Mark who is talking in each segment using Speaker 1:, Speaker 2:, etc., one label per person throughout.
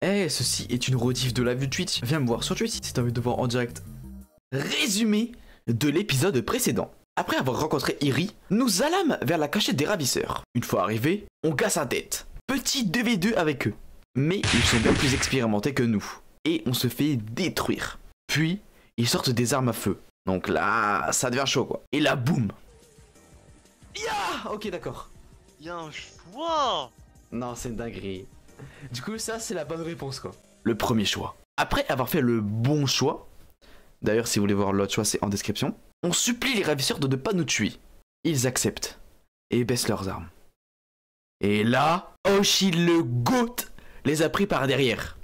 Speaker 1: Eh, ceci est une rediff de la vue Twitch. Viens me voir sur Twitch si t'as envie de voir en direct. Résumé de l'épisode précédent. Après avoir rencontré Iri, nous allâmes vers la cachette des ravisseurs. Une fois arrivés, on casse sa tête. Petit 2v2 avec eux. Mais ils sont bien plus expérimentés que nous. Et on se fait détruire. Puis, ils sortent des armes à feu. Donc là, ça devient chaud quoi. Et là, boum Ya Ok, d'accord.
Speaker 2: Y'a un choix
Speaker 1: Non, c'est une dinguerie. Du coup, ça, c'est la bonne réponse, quoi. Le premier choix. Après avoir fait le bon choix, d'ailleurs, si vous voulez voir l'autre choix, c'est en description, on supplie les ravisseurs de ne pas nous tuer. Ils acceptent et baissent leurs armes. Et là, Oshi le GOAT les a pris par derrière.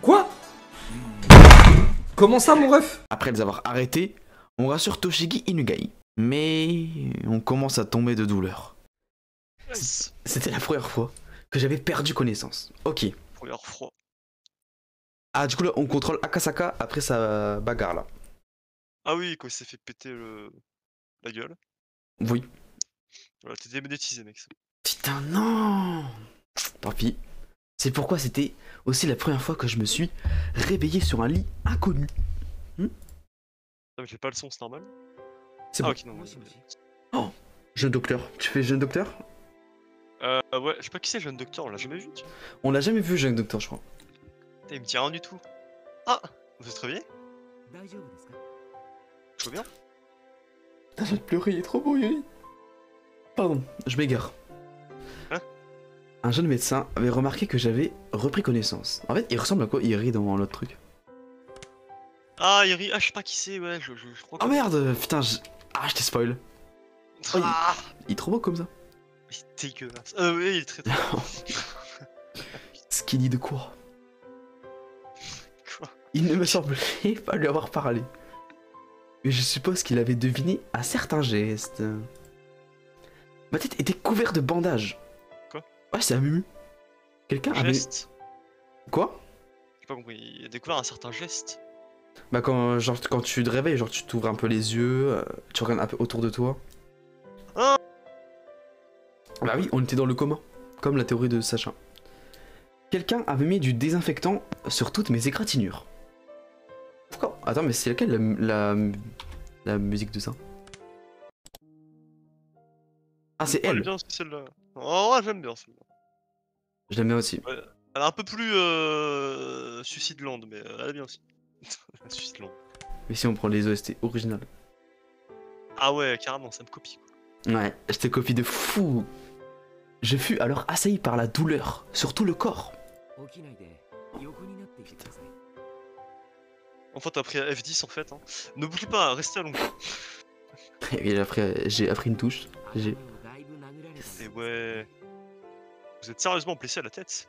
Speaker 3: Quoi? Comment ça, mon ref?
Speaker 1: Après les avoir arrêtés, on rassure Toshigi Inugai. Mais on commence à tomber de douleur. C'était la première fois que j'avais perdu connaissance. Ok.
Speaker 2: Premier froid.
Speaker 1: Ah, du coup, là, on contrôle Akasaka après sa bagarre, là.
Speaker 2: Ah oui, quand il s'est fait péter le... la gueule.
Speaker 1: Oui.
Speaker 2: Voilà, t'es démonétisé, mec.
Speaker 1: Putain, non Tant pis. C'est pourquoi c'était aussi la première fois que je me suis réveillé sur un lit inconnu.
Speaker 2: Ah, mais j'ai pas le son, c'est normal.
Speaker 1: C'est
Speaker 2: Ah
Speaker 1: bon.
Speaker 2: ok, non. ouais.
Speaker 1: Oh Jeune docteur. Tu fais jeune docteur?
Speaker 2: Euh, ouais, je sais pas qui c'est, jeune docteur, on l'a jamais vu. vois.
Speaker 1: On l'a jamais vu, jeune docteur, je crois.
Speaker 2: Putain, il me dit rien du tout. Ah Vous êtes réveillé? Tout va bien
Speaker 1: j'ai pleuré, il est trop beau, Yuri. Pardon, je m'égare.
Speaker 2: Hein?
Speaker 1: Un jeune médecin avait remarqué que j'avais repris connaissance. En fait, il ressemble à quoi? Iri dans l'autre truc
Speaker 2: Ah, Yuri, ah, je sais pas qui c'est, ouais, je, je, je crois
Speaker 1: Oh merde Putain, je... Ah, je t'ai spoil. Oh, il-
Speaker 2: Ah
Speaker 1: Il est trop beau comme ça.
Speaker 2: Il est dégueulasse. Euh, oui, il est très très.
Speaker 1: Skinny de quoi
Speaker 2: Quoi
Speaker 1: Il ne me semblait pas lui avoir parlé. Mais je suppose qu'il avait deviné un certain geste. Ma tête était couverte de bandages.
Speaker 2: Quoi
Speaker 1: Ouais, c'est un mumu. Quelqu'un avait...
Speaker 2: Geste.
Speaker 1: Quoi
Speaker 2: J'ai pas compris, il a découvert un certain geste.
Speaker 1: Bah quand, genre, quand tu te réveilles, genre tu t'ouvres un peu les yeux, euh, tu regardes un peu autour de toi.
Speaker 2: Ah
Speaker 1: Bah oui, on était dans le coma, comme la théorie de Sacha. Quelqu'un avait mis du désinfectant sur toutes mes égratignures. Pourquoi? Attends, mais c'est laquelle la, la, la musique de ça? Ah, c'est
Speaker 2: elle bien celle-là. Oh, ouais, j'aime bien celle-là.
Speaker 1: Je l'aime bien aussi.
Speaker 2: Elle est un peu plus euh, Suicide Land, mais euh, elle est bien aussi. Suicide Land.
Speaker 1: Mais si on prend les OST originales.
Speaker 2: Ah ouais, carrément, ça me copie. Quoi.
Speaker 1: Ouais, je te copie de fou. Je fus alors assailli par la douleur, sur tout le corps.
Speaker 2: Enfin, t'as pris F10 en fait. Hein. N'oublie pas, restez à
Speaker 1: long. J'ai appris une touche.
Speaker 2: Et ouais. Vous êtes sérieusement blessé à la tête?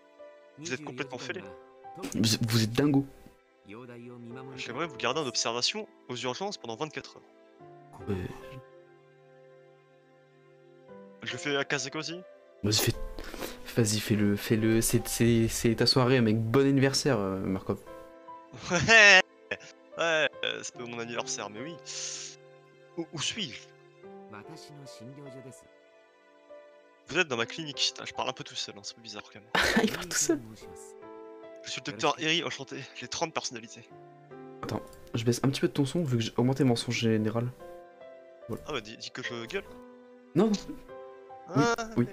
Speaker 2: Vous êtes complètement fêlé?
Speaker 1: Vous, êtes dingo.
Speaker 2: J'aimerais vous garder en observation aux urgences pendant 24 heures.
Speaker 1: Euh...
Speaker 2: Je fais à Kazakosi
Speaker 1: Vas-y, fais-le, fais-le. C'est ta soirée, mec. Bon anniversaire, euh, Markov.
Speaker 2: Ouais, ouais, c'est mon anniversaire, mais oui. Où, suis-je? Vous êtes dans ma clinique. je parle un peu tout seul, hein. c'est peu bizarre quand même.
Speaker 1: Il parle tout seul
Speaker 2: Je suis le docteur Eri, enchanté. J'ai 30 personnalités.
Speaker 1: Attends, je baisse un petit peu de ton son vu que j'ai augmenté mon son général. Voilà.
Speaker 2: Ah bah dis, que je gueule
Speaker 1: Non,
Speaker 2: ah,
Speaker 1: oui.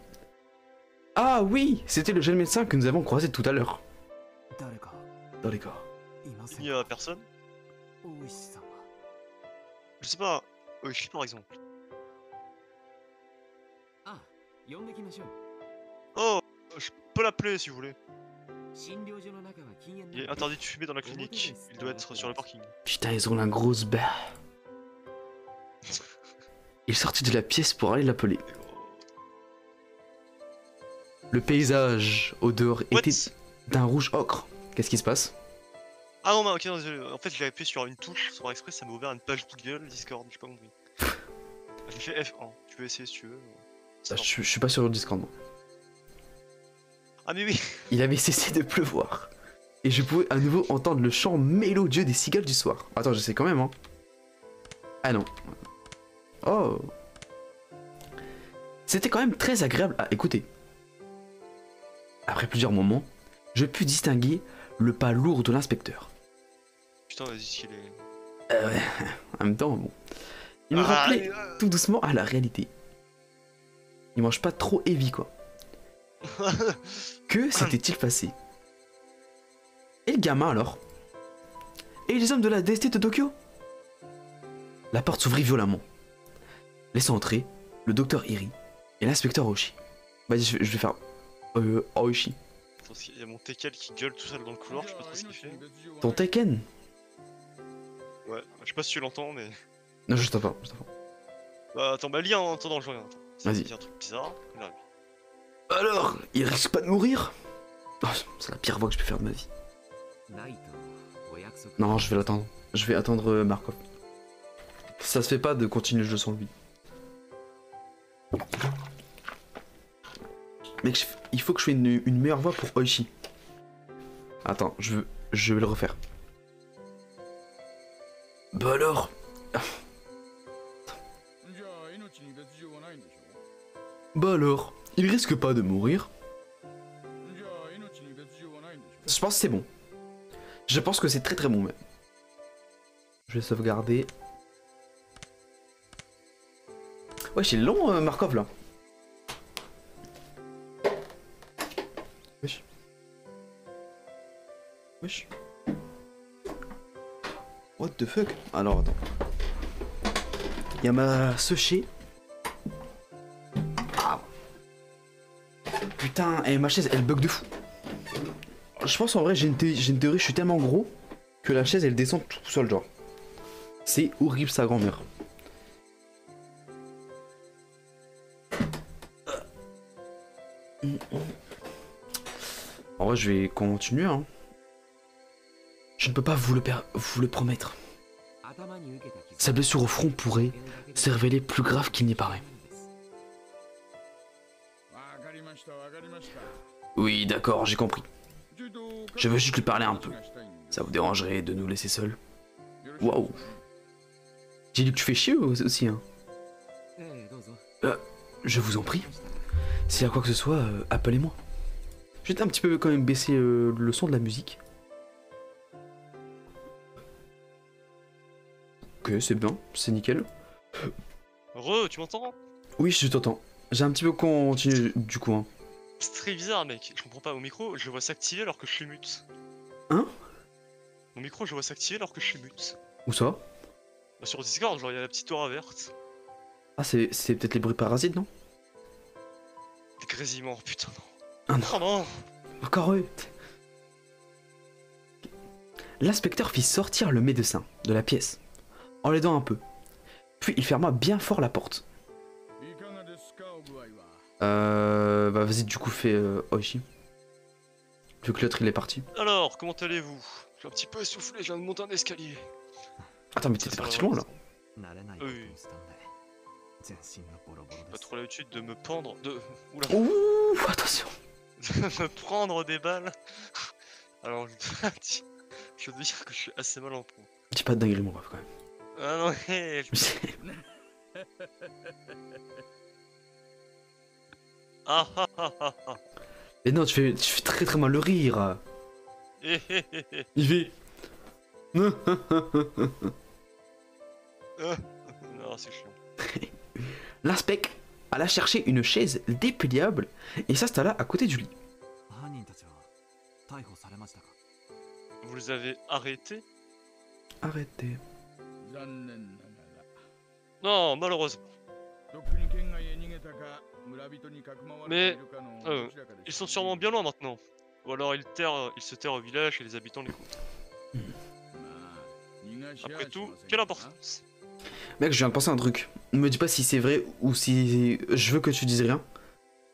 Speaker 1: Ah oui C'était le jeune médecin que nous avons croisé tout à l'heure. Dans les corps.
Speaker 2: Il n'y a personne? Je sais pas, euh, Oishi par exemple. Oh Je peux l'appeler si vous voulez. Il est interdit de fumer dans la clinique, il doit être sur le parking.
Speaker 1: Putain, ils ont la grosse barre. Il sortit de la pièce pour aller l'appeler. Le paysage au dehors
Speaker 2: What
Speaker 1: était d'un rouge ocre. Qu'est-ce qui se passe?
Speaker 2: Ah non, non, ok, non, désolé. En fait, j'ai appuyé sur une touche sans exprès, ça m'a ouvert une page Google, Discord, j'ai pas compris. J'ai fait F1. Tu peux essayer si tu veux.
Speaker 1: Ah, je, je suis pas sur le Discord. moi.
Speaker 2: Ah, mais oui
Speaker 1: Il avait cessé de pleuvoir. Et je pouvais à nouveau entendre le chant mélodieux des cigales du soir. Attends, je sais quand même, hein. Ah non. Oh. C'était quand même très agréable à écouter. Après plusieurs moments, je pus distinguer le pas lourd de l'inspecteur.
Speaker 2: Putain, vas-y, qu'il est.
Speaker 1: Euh, ouais, en même temps, bon. Il me
Speaker 2: Ah,
Speaker 1: rappelait
Speaker 2: euh,
Speaker 1: tout doucement à la réalité. Il mange pas trop heavy, quoi. Que s'était-il passé? Et le gamin alors? Et les hommes de la DST de Tokyo? La porte s'ouvrit violemment, laissant entrer le docteur Iri et l'inspecteur Oshi. Vas-y, je vais faire euh, ah
Speaker 2: Aoshi. Il y a mon Tekken qui gueule tout seul dans le couloir, je sais pas trop ce qu'il fait.
Speaker 1: Ton Tekken
Speaker 2: Ouais, je sais pas si tu l'entends, mais.
Speaker 1: Non, je t'entends, je t'entends.
Speaker 2: Bah attends, bah lis en attendant le jeu, regarde.
Speaker 1: Vas-y.
Speaker 2: un truc bizarre.
Speaker 1: Alors, il risque pas de mourir? Oh, c'est la pire voix que je peux faire de ma vie. Non, je vais l'attendre. Je vais attendre euh, Markov. Ça se fait pas de continuer le jeu sans lui. Mec, il faut que je fasse une, meilleure voix pour Oishi. Attends, je, veux... je vais le refaire. Bah alors Bah alors, il risque pas de mourir. Je pense que c'est bon. Je pense que c'est très très bon même. Je vais sauvegarder. Ouais, c'est long euh, Markov là. What the fuck? Alors. Il y a ma séchée. Ah. Putain, et ma chaise elle bug de fou. Je pense en vrai, j'ai une, thé- une théorie, je suis tellement gros que la chaise elle descend tout seul, genre. C'est horrible sa grand-mère. En vrai, je vais continuer. Hein. Je ne peux pas vous le, promettre. Sa blessure au front pourrait se révéler plus grave qu'il n'y paraît. Oui, d'accord, j'ai compris. Je veux juste lui parler un peu. Ça vous dérangerait de nous laisser seuls? Waouh J'ai dit que tu fais chier aussi, hein
Speaker 4: euh,
Speaker 1: Je vous en prie. S'il y a quoi que ce soit, euh, appelez-moi. J'étais un petit peu quand même baissé euh, le son de la musique. Ok, c'est bien, c'est nickel.
Speaker 2: Re, tu m'entends?
Speaker 1: Oui, je t'entends. J'ai un petit peu continué du coup. Hein.
Speaker 2: C'est très bizarre, mec. Je comprends pas. Au micro, je vois s'activer alors que je suis mute.
Speaker 1: Hein?
Speaker 2: Mon micro, je vois s'activer alors que je suis mute.
Speaker 1: Où ça?
Speaker 2: Bah, sur Discord, genre, il y a la petite aura verte.
Speaker 1: Ah, c'est c'est peut-être les bruits parasites, non?
Speaker 2: Des grésillements, putain, non.
Speaker 1: Ah non.
Speaker 2: Oh non
Speaker 1: Encore eux L'inspecteur fit sortir le médecin de la pièce, en l'aidant un peu. Puis il ferma bien fort la porte. Euh, bah vas-y, du coup, fais euh, Oishi. Vu que l'autre il est parti.
Speaker 2: Alors, comment allez-vous? Je suis un petit peu essoufflé, je viens de monter un escalier.
Speaker 1: Attends, mais t'étais parti loin là
Speaker 4: Oui.
Speaker 2: Pas trop l'habitude de me pendre.
Speaker 1: Ouh, attention
Speaker 2: De me prendre des balles. Alors, je dois dire que je suis assez mal en point.
Speaker 1: Dis pas de dinguerie, mon ref quand même.
Speaker 2: Ah non,
Speaker 1: Mais non, tu fais, tu fais très très mal le rire. Il fait.
Speaker 2: non, c'est chiant.
Speaker 1: L'inspect alla chercher une chaise dépliable et s'installa à côté du lit.
Speaker 2: Vous les avez arrêtés?
Speaker 3: Arrêtés.
Speaker 2: Non, malheureusement. Mais
Speaker 3: euh,
Speaker 2: ils sont sûrement bien loin maintenant. Ou alors ils, se terrent au village et les habitants
Speaker 3: l'écoutent.
Speaker 2: Après tout, quelle importance?
Speaker 1: Mec, je viens de penser à un truc. Ne Me dis pas si c'est vrai ou si... Je veux que tu dises rien.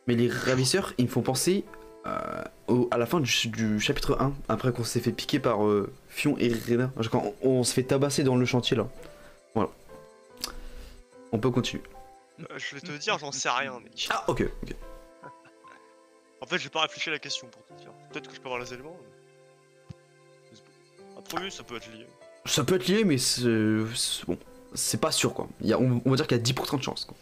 Speaker 1: Mais les ravisseurs, ils me font penser euh, au- à la fin du, du chapitre 1, après qu'on s'est fait piquer par euh, Fion et Rena. Quand on, on se fait tabasser dans le chantier là. Voilà. On peut continuer.
Speaker 2: Euh, Je vais te dire, j'en sais rien, mec.
Speaker 1: Ah, ok, ok.
Speaker 2: En fait, j'ai pas réfléchi à la question pour te dire. Peut-être que je peux avoir les éléments. mais- Après, oui, ça peut être lié.
Speaker 1: Ça peut être lié, mais c'est c'est- bon. C'est pas sûr quoi. Il y a, on, on va dire qu'il y a 10% de chance quoi.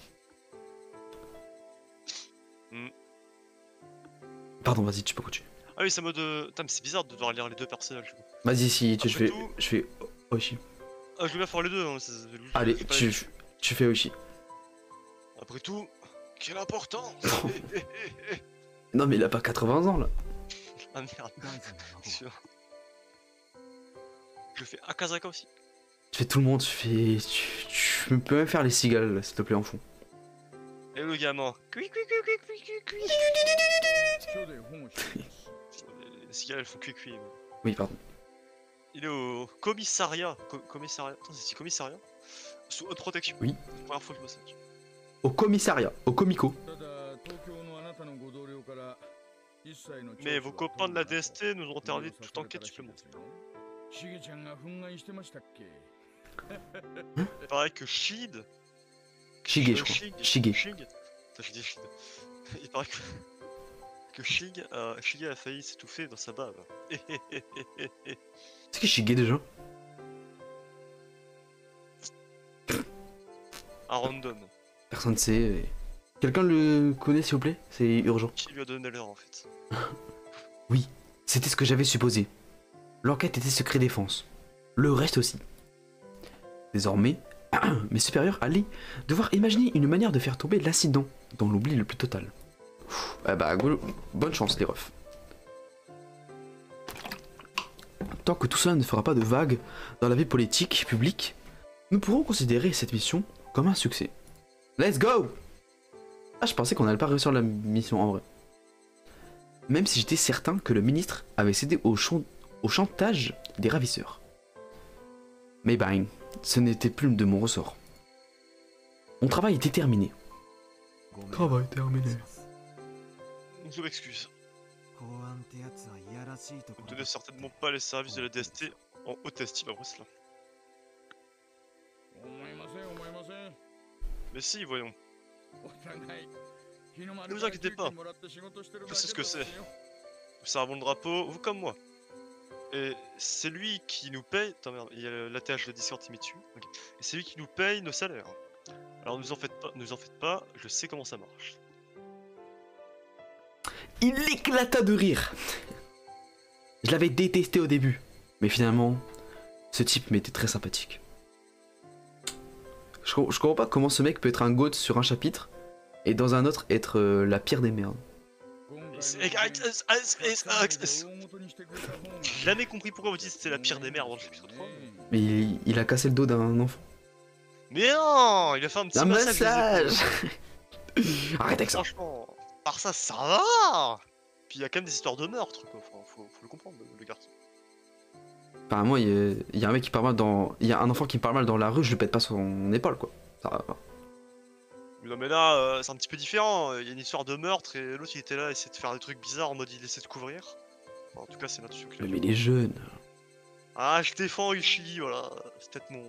Speaker 1: Pardon, vas-y, tu peux continuer.
Speaker 2: Ah oui, c'est mode. Euh, putain, mais c'est bizarre de devoir lire les deux personnages.
Speaker 1: Vas-y, si tu je fais, je fais Oshi.
Speaker 2: Ah, je vais bien faire les deux. Hein.
Speaker 1: Allez, tu... tu, fais Oshi.
Speaker 2: Après tout, quelle importance
Speaker 1: Non, mais il a pas 80 ans là.
Speaker 2: ah merde. je fais Akazaka aussi.
Speaker 1: Tu fais tout le monde, tu fais. Tu, tu peux même faire les cigales là, s'il te plaît, en fond.
Speaker 2: Et le gamin. Les cigales, font cui, cui.
Speaker 1: Oui, pardon.
Speaker 2: Il est au commissariat. Co commissariat. Attends, c'est commissariat Sous haute protection.
Speaker 1: Oui.
Speaker 2: La première fois que je.
Speaker 1: Au commissariat, au comico.
Speaker 2: Mais vos copains de la DST nous ont interdit toute enquête supplémentaire. Il paraît que Shid
Speaker 1: Shige,
Speaker 2: euh,
Speaker 1: je crois.
Speaker 2: Shig-
Speaker 1: Shige.
Speaker 2: Shig. Il paraît que. Que Shig, euh, Shige a failli s'étouffer dans sa bave.
Speaker 1: C'est qui Shige déjà?
Speaker 2: Un random.
Speaker 1: Personne ne sait. Quelqu'un le connaît, s'il vous plaît? C'est urgent.
Speaker 2: Qui lui a donné l'heure en fait?
Speaker 1: C'était ce que j'avais supposé. L'enquête était secret défense. Le reste aussi. Désormais, mes supérieurs allaient devoir imaginer une manière de faire tomber l'incident dans l'oubli le plus total. Ouf, ah bah, go- bonne chance les refs. Tant que tout cela ne fera pas de vagues dans la vie politique publique, nous pourrons considérer cette mission comme un succès. Let's go Ah, je pensais qu'on n'allait pas réussir la mission en vrai même si j'étais certain que le ministre avait cédé au, au chantage des ravisseurs. Mais bang, ce n'était plus de mon ressort. Mon travail était terminé. Travail terminé.
Speaker 2: Je m'excuse. Vous ne tenez certainement pas les services de la DST en haute estime après cela. Mais si, voyons. Ne vous inquiétez pas. Je sais ce que c'est. Vous servons le drapeau, vous comme moi. Et c'est lui qui nous paye. Attends, merde, il y a l'ATH de Discord qui dessus. Ok. Et c'est lui qui nous paye nos salaires. Alors ne nous en faites pas, ne vous en faites pas, je sais comment ça marche.
Speaker 1: Il éclata de rire. Je l'avais détesté au début, mais finalement, ce type m'était très sympathique. Je comprends pas comment ce mec peut être un goat sur un chapitre et dans un autre être euh, la pire des merdes.
Speaker 2: J'ai jamais compris pourquoi vous dites que c'était la pire des merdes dans le chapitre 3.
Speaker 3: ね
Speaker 1: Mais il, il a cassé le dos d'un enfant.
Speaker 2: Mais non Il a fait un petit
Speaker 1: Un
Speaker 2: massage.
Speaker 1: Arrête avec ça
Speaker 2: Franchement, par ça, ça va Puis il y a quand même des histoires de meurtre, quoi. Enfin, faut, faut le comprendre, le, garçon.
Speaker 1: Apparemment, il y, a, il y a un mec qui parle mal dans. Il y a un enfant qui me parle mal dans la rue, je lui pète pas son épaule, quoi. Ça va pas.
Speaker 2: Non, mais là, euh, c'est un petit peu différent. Il y a une histoire de meurtre et l'autre, il était là, il essayait de faire des trucs bizarres en mode il essaie de couvrir. Enfin, en tout cas, c'est là-dessus que.
Speaker 1: Mais il est jeune.
Speaker 2: Ah, je défends Ishii, voilà. C'est peut-être mon.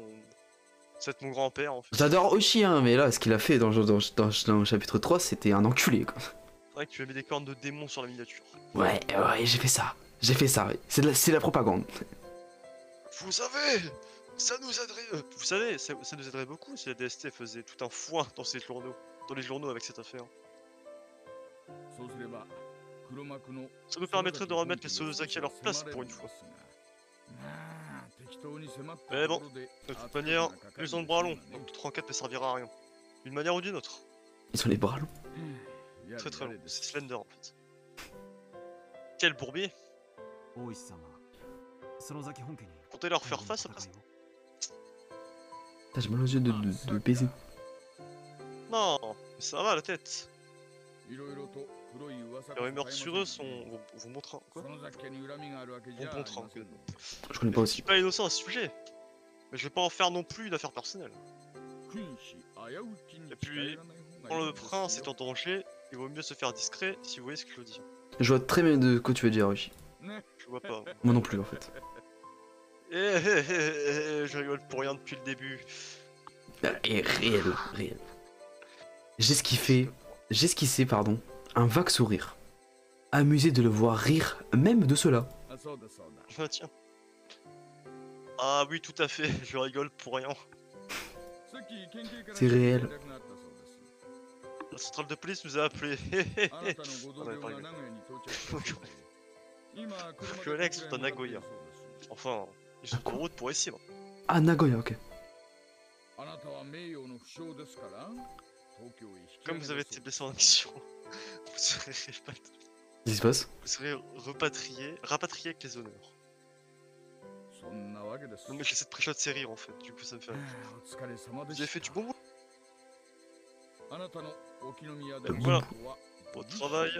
Speaker 2: C'est peut-être mon grand-père en fait.
Speaker 1: J'adore Oshi, hein, mais là, ce qu'il a fait dans, dans, dans- dans le chapitre 3, c'était un enculé, quoi.
Speaker 2: C'est vrai que tu as mis des cornes de démon sur la miniature.
Speaker 1: Ouais, ouais, j'ai fait ça. J'ai fait ça. C'est de, la- c'est de la propagande.
Speaker 2: Vous savez ça nous aiderait, euh, vous savez, ça, nous aiderait beaucoup si la DST faisait tout un foin dans journaux, dans les journaux avec cette affaire. Ça nous permettrait de remettre les Sonozaki à leur place pour une fois. Mais bon, de toute manière, ils ont le bras long, donc toute enquête ne servira à rien. D'une manière ou d'une autre.
Speaker 1: Ils ont les bras longs.
Speaker 2: Très très longs, c'est Slender en fait. Quel bourbier Comptez leur faire face après ça
Speaker 1: Putain, j'ai mal aux yeux de, de, baiser.
Speaker 2: Non, mais ça va la tête. Les rumeurs sur eux sont. vous, vous. Quoi
Speaker 3: Vous montrant
Speaker 2: que.
Speaker 1: Je connais pas aussi.
Speaker 2: Je suis pas innocent à ce sujet. Mais je vais pas en faire non plus une affaire personnelle. Et puis, quand le prince est en danger, il vaut mieux se faire discret si vous voyez ce que je veux dire.
Speaker 1: Je vois très bien de quoi tu veux dire,
Speaker 3: oui.
Speaker 2: Je vois pas.
Speaker 1: Moi non plus, en fait.
Speaker 2: Eh, eh, eh, je rigole pour rien depuis le début.
Speaker 1: Euh, et réel, réel. J'ai esquiffé, j'ai esquissé, pardon, un vague sourire. Amusé de le voir rire, même de cela.
Speaker 2: Ah, tiens. Ah oui, tout à fait, je rigole pour rien.
Speaker 1: C'est réel.
Speaker 2: La centrale de police nous a appelé. Collègues sont à Nagoya. Enfin, sont en route pour là.
Speaker 1: Ah, Nagoya, ok.
Speaker 2: Comme vous avez été blessé en action, vous serez, répat-
Speaker 1: Qu'est-ce qui se passe?
Speaker 2: vous serez repatrié, rapatrié avec les honneurs. Non mais j'essaie de prêcher de série en fait, du coup ça me fait rire. Vous avez fait du bon boulot, voilà. votre travail,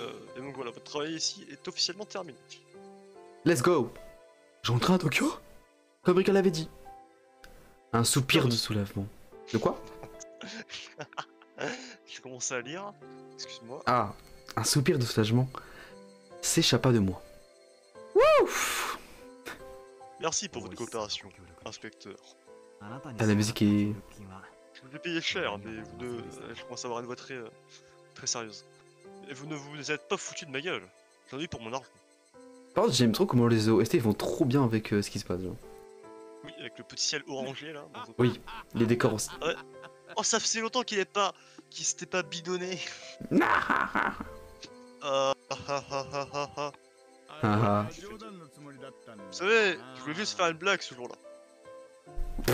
Speaker 2: euh, et donc voilà, votre travail ici est officiellement terminé.
Speaker 1: Let's go Je rentre à Tokyo Comme Rika l'avait dit. Un soupir de soulèvement. De quoi?
Speaker 2: J'ai commencé à lire, excuse-moi.
Speaker 1: Ah, un soupir de soulagement s'échappa de moi. Ouf
Speaker 2: Merci pour votre coopération, inspecteur.
Speaker 1: Ah, la musique est-
Speaker 2: Je vous ai payé cher, mais vous ne... je commence à avoir une voix très, euh, très sérieuse. Et vous ne vous êtes pas foutu de ma gueule. J'en ai eu pour mon argent.
Speaker 1: Par contre, j'aime trop comment les OST ils vont trop bien avec euh, ce qui se passe. genre.
Speaker 2: Oui, avec le petit ciel orangé là. dans-
Speaker 1: Oui, les décors aussi.
Speaker 2: Oh, ça faisait longtemps qu'il est pas, qu'il s'était pas bidonné. Euh, ah. Vous savez, je voulais juste faire une blague ce jour-là.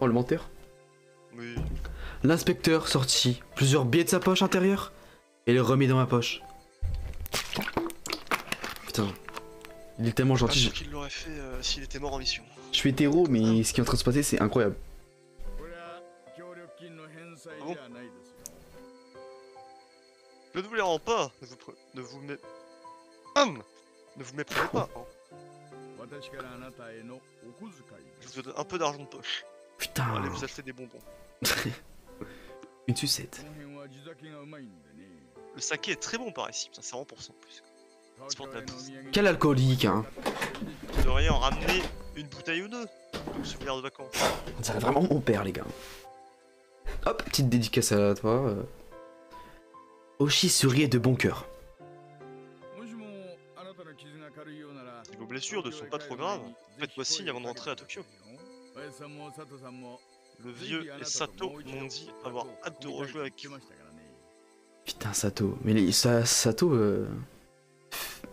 Speaker 1: oh, le menteur.
Speaker 2: Oui.
Speaker 1: L'inspecteur sortit plusieurs billets de sa poche intérieure et les remit dans ma poche. Putain, il est tellement gentil.
Speaker 2: sûr
Speaker 1: Je,
Speaker 2: qu'il l'aurait fait euh, s'il était mort en mission.
Speaker 1: je suis hétéro, mais ce qui est en train de se passer, c'est incroyable.
Speaker 2: Ne vous les rends pas. Ne vous, pre- ne vous mé... Hum ne vous méprenez pas. hein. Je vous donne un peu d'argent de poche.
Speaker 1: Putain,
Speaker 2: Allez vous acheter des bonbons.
Speaker 1: une sucette.
Speaker 2: Le saké est très bon par ici. Putain, c'est 100% en plus.
Speaker 1: Quel alcoolique, hein.
Speaker 2: Vous devriez en ramener une bouteille ou deux. Comme souvenir de vacances.
Speaker 1: On dirait vraiment mon père, les gars. Hop, petite dédicace à toi. euh. Oshi sourit de bon cœur.
Speaker 2: Vos blessures ne sont pas trop graves, faites-moi signe avant de rentrer à Tokyo. Le vieux et Sato m'ont dit avoir hâte de rejouer avec.
Speaker 1: Putain, Sato. Mais les, Sa- Sato, euh,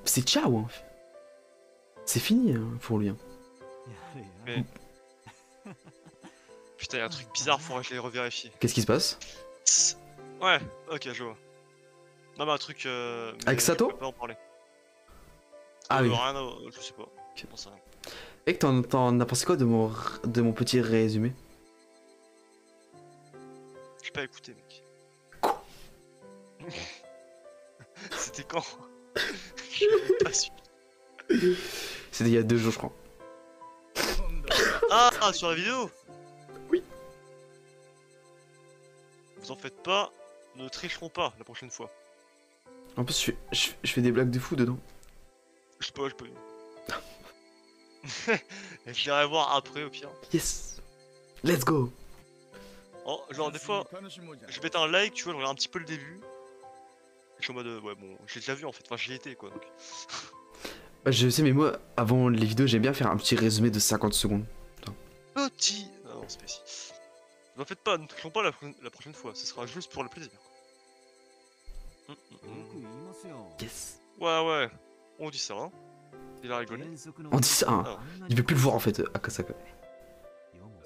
Speaker 1: c'est ciao. Hein. C'est fini hein, pour lui. hein.
Speaker 2: Mais... Putain, y'a un truc bizarre, faudrait que je les revérifie.
Speaker 1: Qu'est-ce qui se passe?
Speaker 2: Ouais, ok, je vois. Non, mais un truc. Euh, mais
Speaker 1: Avec
Speaker 2: je
Speaker 1: Sato
Speaker 2: peux pas en parler.
Speaker 1: Ah
Speaker 2: Euh,
Speaker 1: oui.
Speaker 2: Rien à... Je sais pas.
Speaker 1: Et que t'en- t'en as pensé quoi de mon, r- de mon petit résumé?
Speaker 2: J'ai pas écouté, mec.
Speaker 1: Quoi?
Speaker 2: C'était quand? pas.
Speaker 1: C'était il y a deux jours, je crois.
Speaker 2: Ah, ah, sur la vidéo
Speaker 1: Oui.
Speaker 2: Vous en faites pas, ne tricherons pas la prochaine fois.
Speaker 1: En plus, je fais, je, je fais des blagues de fou dedans.
Speaker 2: Je sais pas, je peux. Et je l'irai voir après au pire.
Speaker 1: Yes Let's go
Speaker 2: Oh, genre des fois, je vais un like, tu vois, je regarde un petit peu le début. Je suis en mode, euh, ouais, bon, j'ai déjà vu en fait, enfin j'y étais quoi. Donc.
Speaker 1: Bah, Je sais, mais moi, avant les vidéos, j'aime bien faire un petit résumé de 50 secondes.
Speaker 2: Petit Non, non, c'est pas ici. Ne faites pas, ne trichons pas la, pro- la prochaine fois, ce sera juste pour le plaisir. Hum, hum, hum.
Speaker 1: Yes
Speaker 2: Ouais, ouais, on dit ça, hein. Il a rigolé.
Speaker 1: On dit ça, hein. Il veut plus le voir en fait, Akasaka.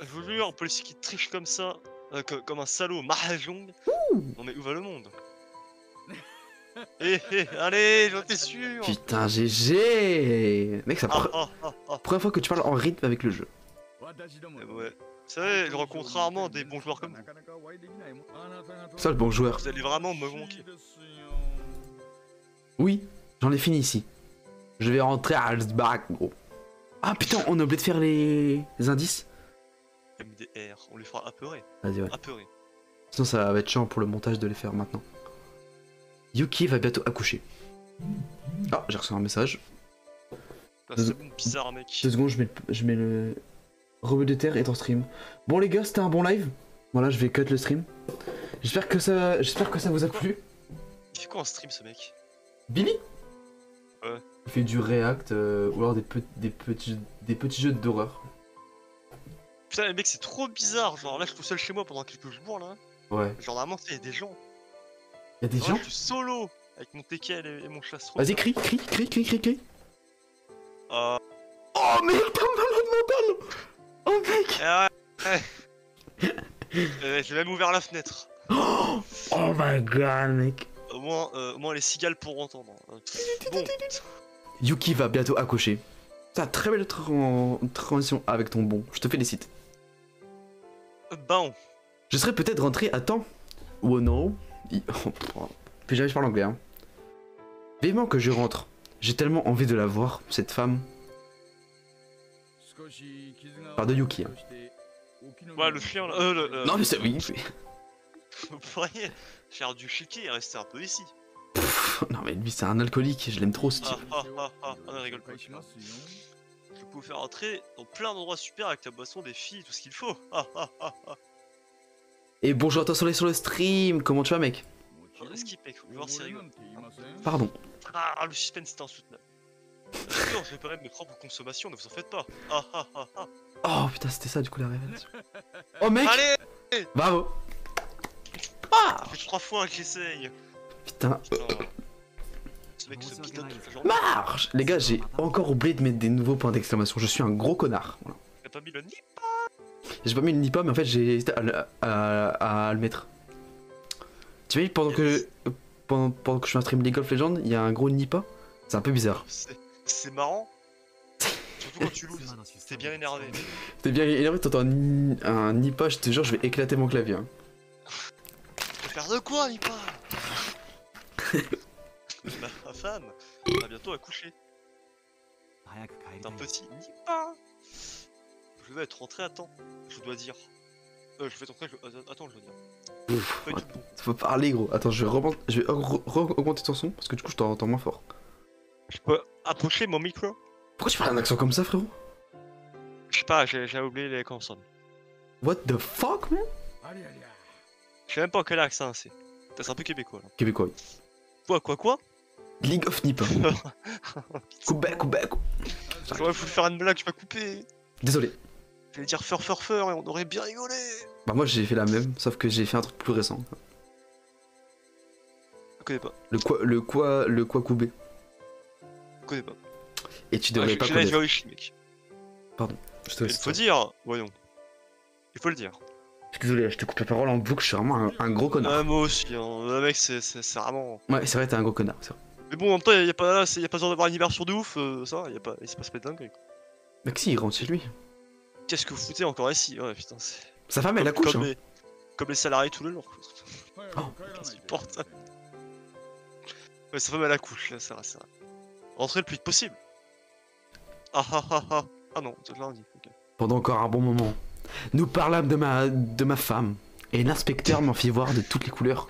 Speaker 2: Je vous jure, un policier qui triche comme ça, euh, co- comme un salaud, Mahjong. Non mais où va le monde? Eh, eh, allez, j'en étais sûr
Speaker 1: Putain, GG Mec, c'est la
Speaker 2: Ah,
Speaker 1: pre-
Speaker 2: ah, ah, ah.
Speaker 1: première fois que tu parles en rythme avec le jeu.
Speaker 2: Eh ouais. Vous savez, je rencontre rarement des bons joueurs comme vous.
Speaker 1: Ça, le bon joueur.
Speaker 2: Vous allez vraiment me manquer.
Speaker 1: Oui, j'en ai fini ici. Je vais rentrer à Alsbach, gros. Ah putain, on a oublié de faire les, les indices
Speaker 2: MDR, on les fera apeurer.
Speaker 1: Vas-y, ouais.
Speaker 2: Apeurer.
Speaker 1: Sinon, ça va être chiant pour le montage de les faire maintenant. Yuki va bientôt accoucher. Ah, j'ai reçu un message.
Speaker 2: C'est bon, bizarre, mec.
Speaker 1: Deux secondes, je mets le, je mets le rebeu de terre est en stream. Bon les gars, c'était un bon live. Voilà, je vais cut le stream. J'espère que ça, j'espère que ça vous a plu.
Speaker 2: Il fait quoi en stream, ce mec?
Speaker 1: Billy?
Speaker 2: Ouais.
Speaker 1: Il fait du react euh, ou alors des, pe- des petits, des petits jeux d'horreur.
Speaker 2: Putain, mais mec, c'est trop bizarre. Genre là, je suis tout seul chez moi pendant quelques jours là.
Speaker 1: Ouais.
Speaker 2: Genre, normalement, il y a des gens.
Speaker 1: Il y a des gens.
Speaker 2: je suis solo. avec mon teckel et, et mon chastron.
Speaker 1: Vas-y, crie, crie, crie, crie, crie, crie.
Speaker 2: Ah,
Speaker 1: Oh mec, t'es un malade mental Oh mec
Speaker 2: eh ouais, ouais. Euh, J'ai même ouvert la fenêtre.
Speaker 1: Oh, oh my god, mec.
Speaker 2: Au moins, euh, au moins les cigales pourront entendre. Euh, Bon,
Speaker 1: Yuki va bientôt accoucher. T'as très belle tran- transition avec ton bon, je te félicite.
Speaker 2: euh, bon.
Speaker 1: Je serais peut-être rentré à temps. Ou non. I- Oh, Puis jamais je parle anglais, hein. Vivement que je rentre. J'ai tellement envie de la voir, cette femme. Par de Yuki, hein.
Speaker 2: Ouais, le chien là. Euh, le, euh,
Speaker 1: Non mais c'est oui. c'est-
Speaker 2: Vous pourriez faire du chiquet et rester un peu ici.
Speaker 1: Pff, Non mais lui c'est un alcoolique, je l'aime trop ce type.
Speaker 2: Ah, ah, ah, ah, ah, rigole pas. Je peux vous faire entrer dans plein d'endroits super avec la boisson, des filles, tout ce qu'il faut. Ah, ah, ah, ah.
Speaker 1: Et bonjour à toi sur, les- sur le stream, comment tu vas mec? Pardon.
Speaker 2: Ah, le suspense c'est insoutenable. Je vais parler de mes propres consommations, ne vous en faites pas. Ah, ah, ah, ah.
Speaker 1: Oh putain c'était ça du coup la révélation. Oh mec
Speaker 2: Allez
Speaker 1: Bravo
Speaker 2: Ça fait trois fois que j'essaye.
Speaker 1: Putain,
Speaker 2: Putain. Ce mec se pilote toute la journée.
Speaker 1: marche Les gars j'ai encore oublié de mettre des nouveaux points d'exclamation, je suis un gros connard. Voilà.
Speaker 2: T'as pas mis le nip?
Speaker 1: J'ai pas mis le Nipa mais en fait j'ai hésité à, le- à- à le mettre. Tu vois pendant que pendant, pendant que je fais un stream League of Legends, il y a un gros Nipa C'est un peu bizarre.
Speaker 2: C'est marrant. Surtout quand tu loses. T'es bien énervé.
Speaker 1: T'es bien énervé, t'entends un, ni- un Nipa, je te jure, je vais éclater mon clavier. hein.
Speaker 2: Tu veux faire de quoi, Nipa Ma ma femme va bientôt accoucher. d'un petit Nipa. Je vais être rentré à temps, je dois dire. Euh, je vais être rentré, je... euh, attends, je dois dire.
Speaker 1: Ouf, faut parler gros. Attends, je vais, remonter- je vais re- re- augmenter ton son parce que du coup je t'entends moins fort.
Speaker 2: Je peux approcher mon micro?
Speaker 1: Pourquoi tu parles un accent comme ça frérot?
Speaker 2: Je sais pas, j'ai oublié les consonnes.
Speaker 1: What the fuck man?
Speaker 2: Je sais même pas quel accent c'est. C'est un peu québécois là.
Speaker 1: Québécois.
Speaker 2: Quoi, quoi, quoi?
Speaker 1: League of Nipa. Québec, Québec.
Speaker 2: J'aurais voulu faire une blague, je m'as coupé.
Speaker 1: Désolé.
Speaker 2: J'allais dire fur fur fur et on aurait bien rigolé.
Speaker 1: Bah moi j'ai fait la même, sauf que j'ai fait un truc plus récent.
Speaker 2: Je connais pas,
Speaker 1: Le quoi, le quoi, le quoi coubé.
Speaker 2: je connais pas.
Speaker 1: Et tu
Speaker 2: Ah,
Speaker 1: devrais pas connaître.
Speaker 2: eu, mec.
Speaker 1: Je te
Speaker 2: Il faut dire, voyons. Il faut le dire.
Speaker 1: Je suis désolé, je te coupe la parole en boucle, je suis vraiment un, un gros connard.
Speaker 2: Ah, moi aussi, hein. le mec, c'est c'est- c'est vraiment.
Speaker 1: Ouais, c'est vrai, t'es un gros connard. c'est vrai.
Speaker 2: Mais bon, en même temps, y a pas, y a pas besoin d'avoir une immersion de ouf, euh, ça, y a pas, il se passe pas de dingue.
Speaker 1: Mec, si, il rentre chez lui.
Speaker 2: Qu'est-ce que vous foutez encore ici Ouais, putain, c'est.
Speaker 1: Sa femme, elle accouche.
Speaker 2: comme
Speaker 1: Hein.
Speaker 2: les, comme les salariés tous les jours. quoi.
Speaker 1: Oh,
Speaker 2: insupportable. Ouais, sa femme, elle accouche, là, c'est vrai, c'est vrai. Rentrez le plus vite possible. Ah ah ah ah. Ah non, c'est lundi. ok.
Speaker 1: Pendant encore un bon moment, nous parlâmes de ma, de ma femme. Et l'inspecteur m'en fit voir de toutes les couleurs.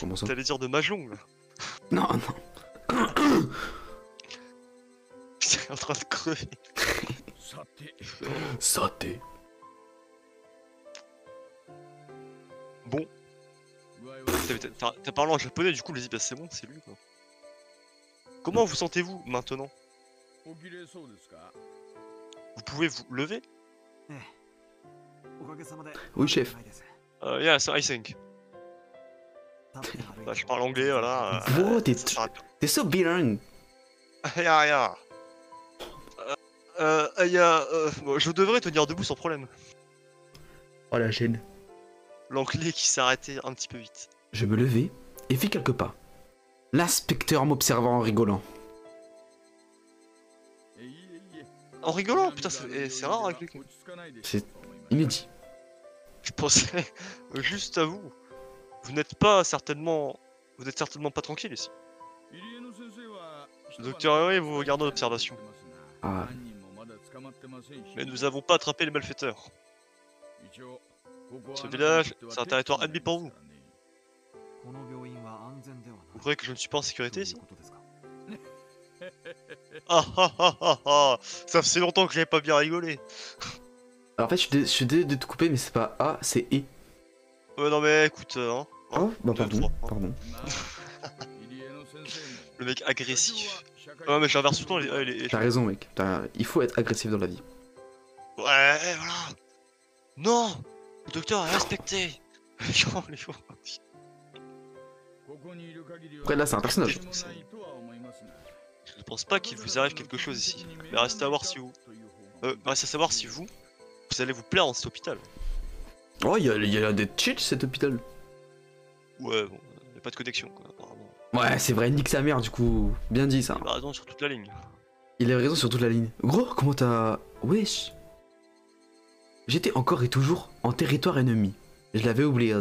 Speaker 1: Comment ça
Speaker 2: T'allais dire de Mahjong, là.
Speaker 1: Non, non.
Speaker 2: J'étais en train de crever.
Speaker 1: Sauté.
Speaker 2: Bon, t'as- parlé en japonais, du coup, les bah, c'est bon, c'est lui, quoi. Comment vous sentez-vous maintenant? Vous pouvez vous lever?
Speaker 1: Oui, chef.
Speaker 2: Euh, yes, I think. Bah, je parle anglais, voilà. euh,
Speaker 1: Wow, t'es so bilingue.
Speaker 2: Ya, ya. Euh, euh, ya, euh, bon, je devrais tenir debout sans problème.
Speaker 1: Oh la gêne.
Speaker 2: L'anglais qui s'est arrêté un petit peu vite.
Speaker 1: Je me levai et fis quelques pas. L'inspecteur m'observant en rigolant.
Speaker 2: En rigolant, putain, c'est eh, c'est rare avec lui.
Speaker 1: C'est inédit.
Speaker 2: Je pensais juste à vous. Vous n'êtes pas certainement. Vous n'êtes certainement pas tranquille ici.
Speaker 3: Le docteur Harry vous regarde en
Speaker 2: en
Speaker 3: observation.
Speaker 1: Ah.
Speaker 2: Mais nous n'avons pas attrapé les malfaiteurs.
Speaker 3: Ce village,
Speaker 2: c'est un territoire admis pour vous.
Speaker 4: Vous
Speaker 2: croyez que je ne suis pas en sécurité ici Ah ah ah ah ah Ça fait longtemps que j'avais pas bien rigolé.
Speaker 1: Alors, en fait, je suis désolé de te couper, mais c'est pas A, c'est E.
Speaker 2: Ouais, non mais écoute, euh, hein.
Speaker 1: Oh, bah
Speaker 2: deux,
Speaker 1: pardon,
Speaker 2: trois.
Speaker 1: pardon.
Speaker 2: Le mec agressif. Ouais, mais j'inverse tout le temps les.
Speaker 1: T'as raison, mec. Il faut être agressif dans la vie.
Speaker 2: Ouais, voilà. Non Le docteur est respecté.
Speaker 1: Après, là, c'est un personnage.
Speaker 2: Je ne pense pas qu'il vous arrive quelque chose ici. Mais restez à voir si vous. Euh, reste à savoir si vous. Vous allez vous plaire dans cet hôpital.
Speaker 1: Oh, il y a, il y a des cheats cet hôpital.
Speaker 2: Ouais, bon, y a pas de connexion quoi, apparemment.
Speaker 1: Ouais, c'est vrai, nique sa mère, du coup. Bien dit ça.
Speaker 2: Il a raison sur toute la ligne.
Speaker 1: Il avait raison sur toute la ligne. Gros, comment t'as. Wesh. J'étais encore et toujours en territoire ennemi. Je l'avais oublié.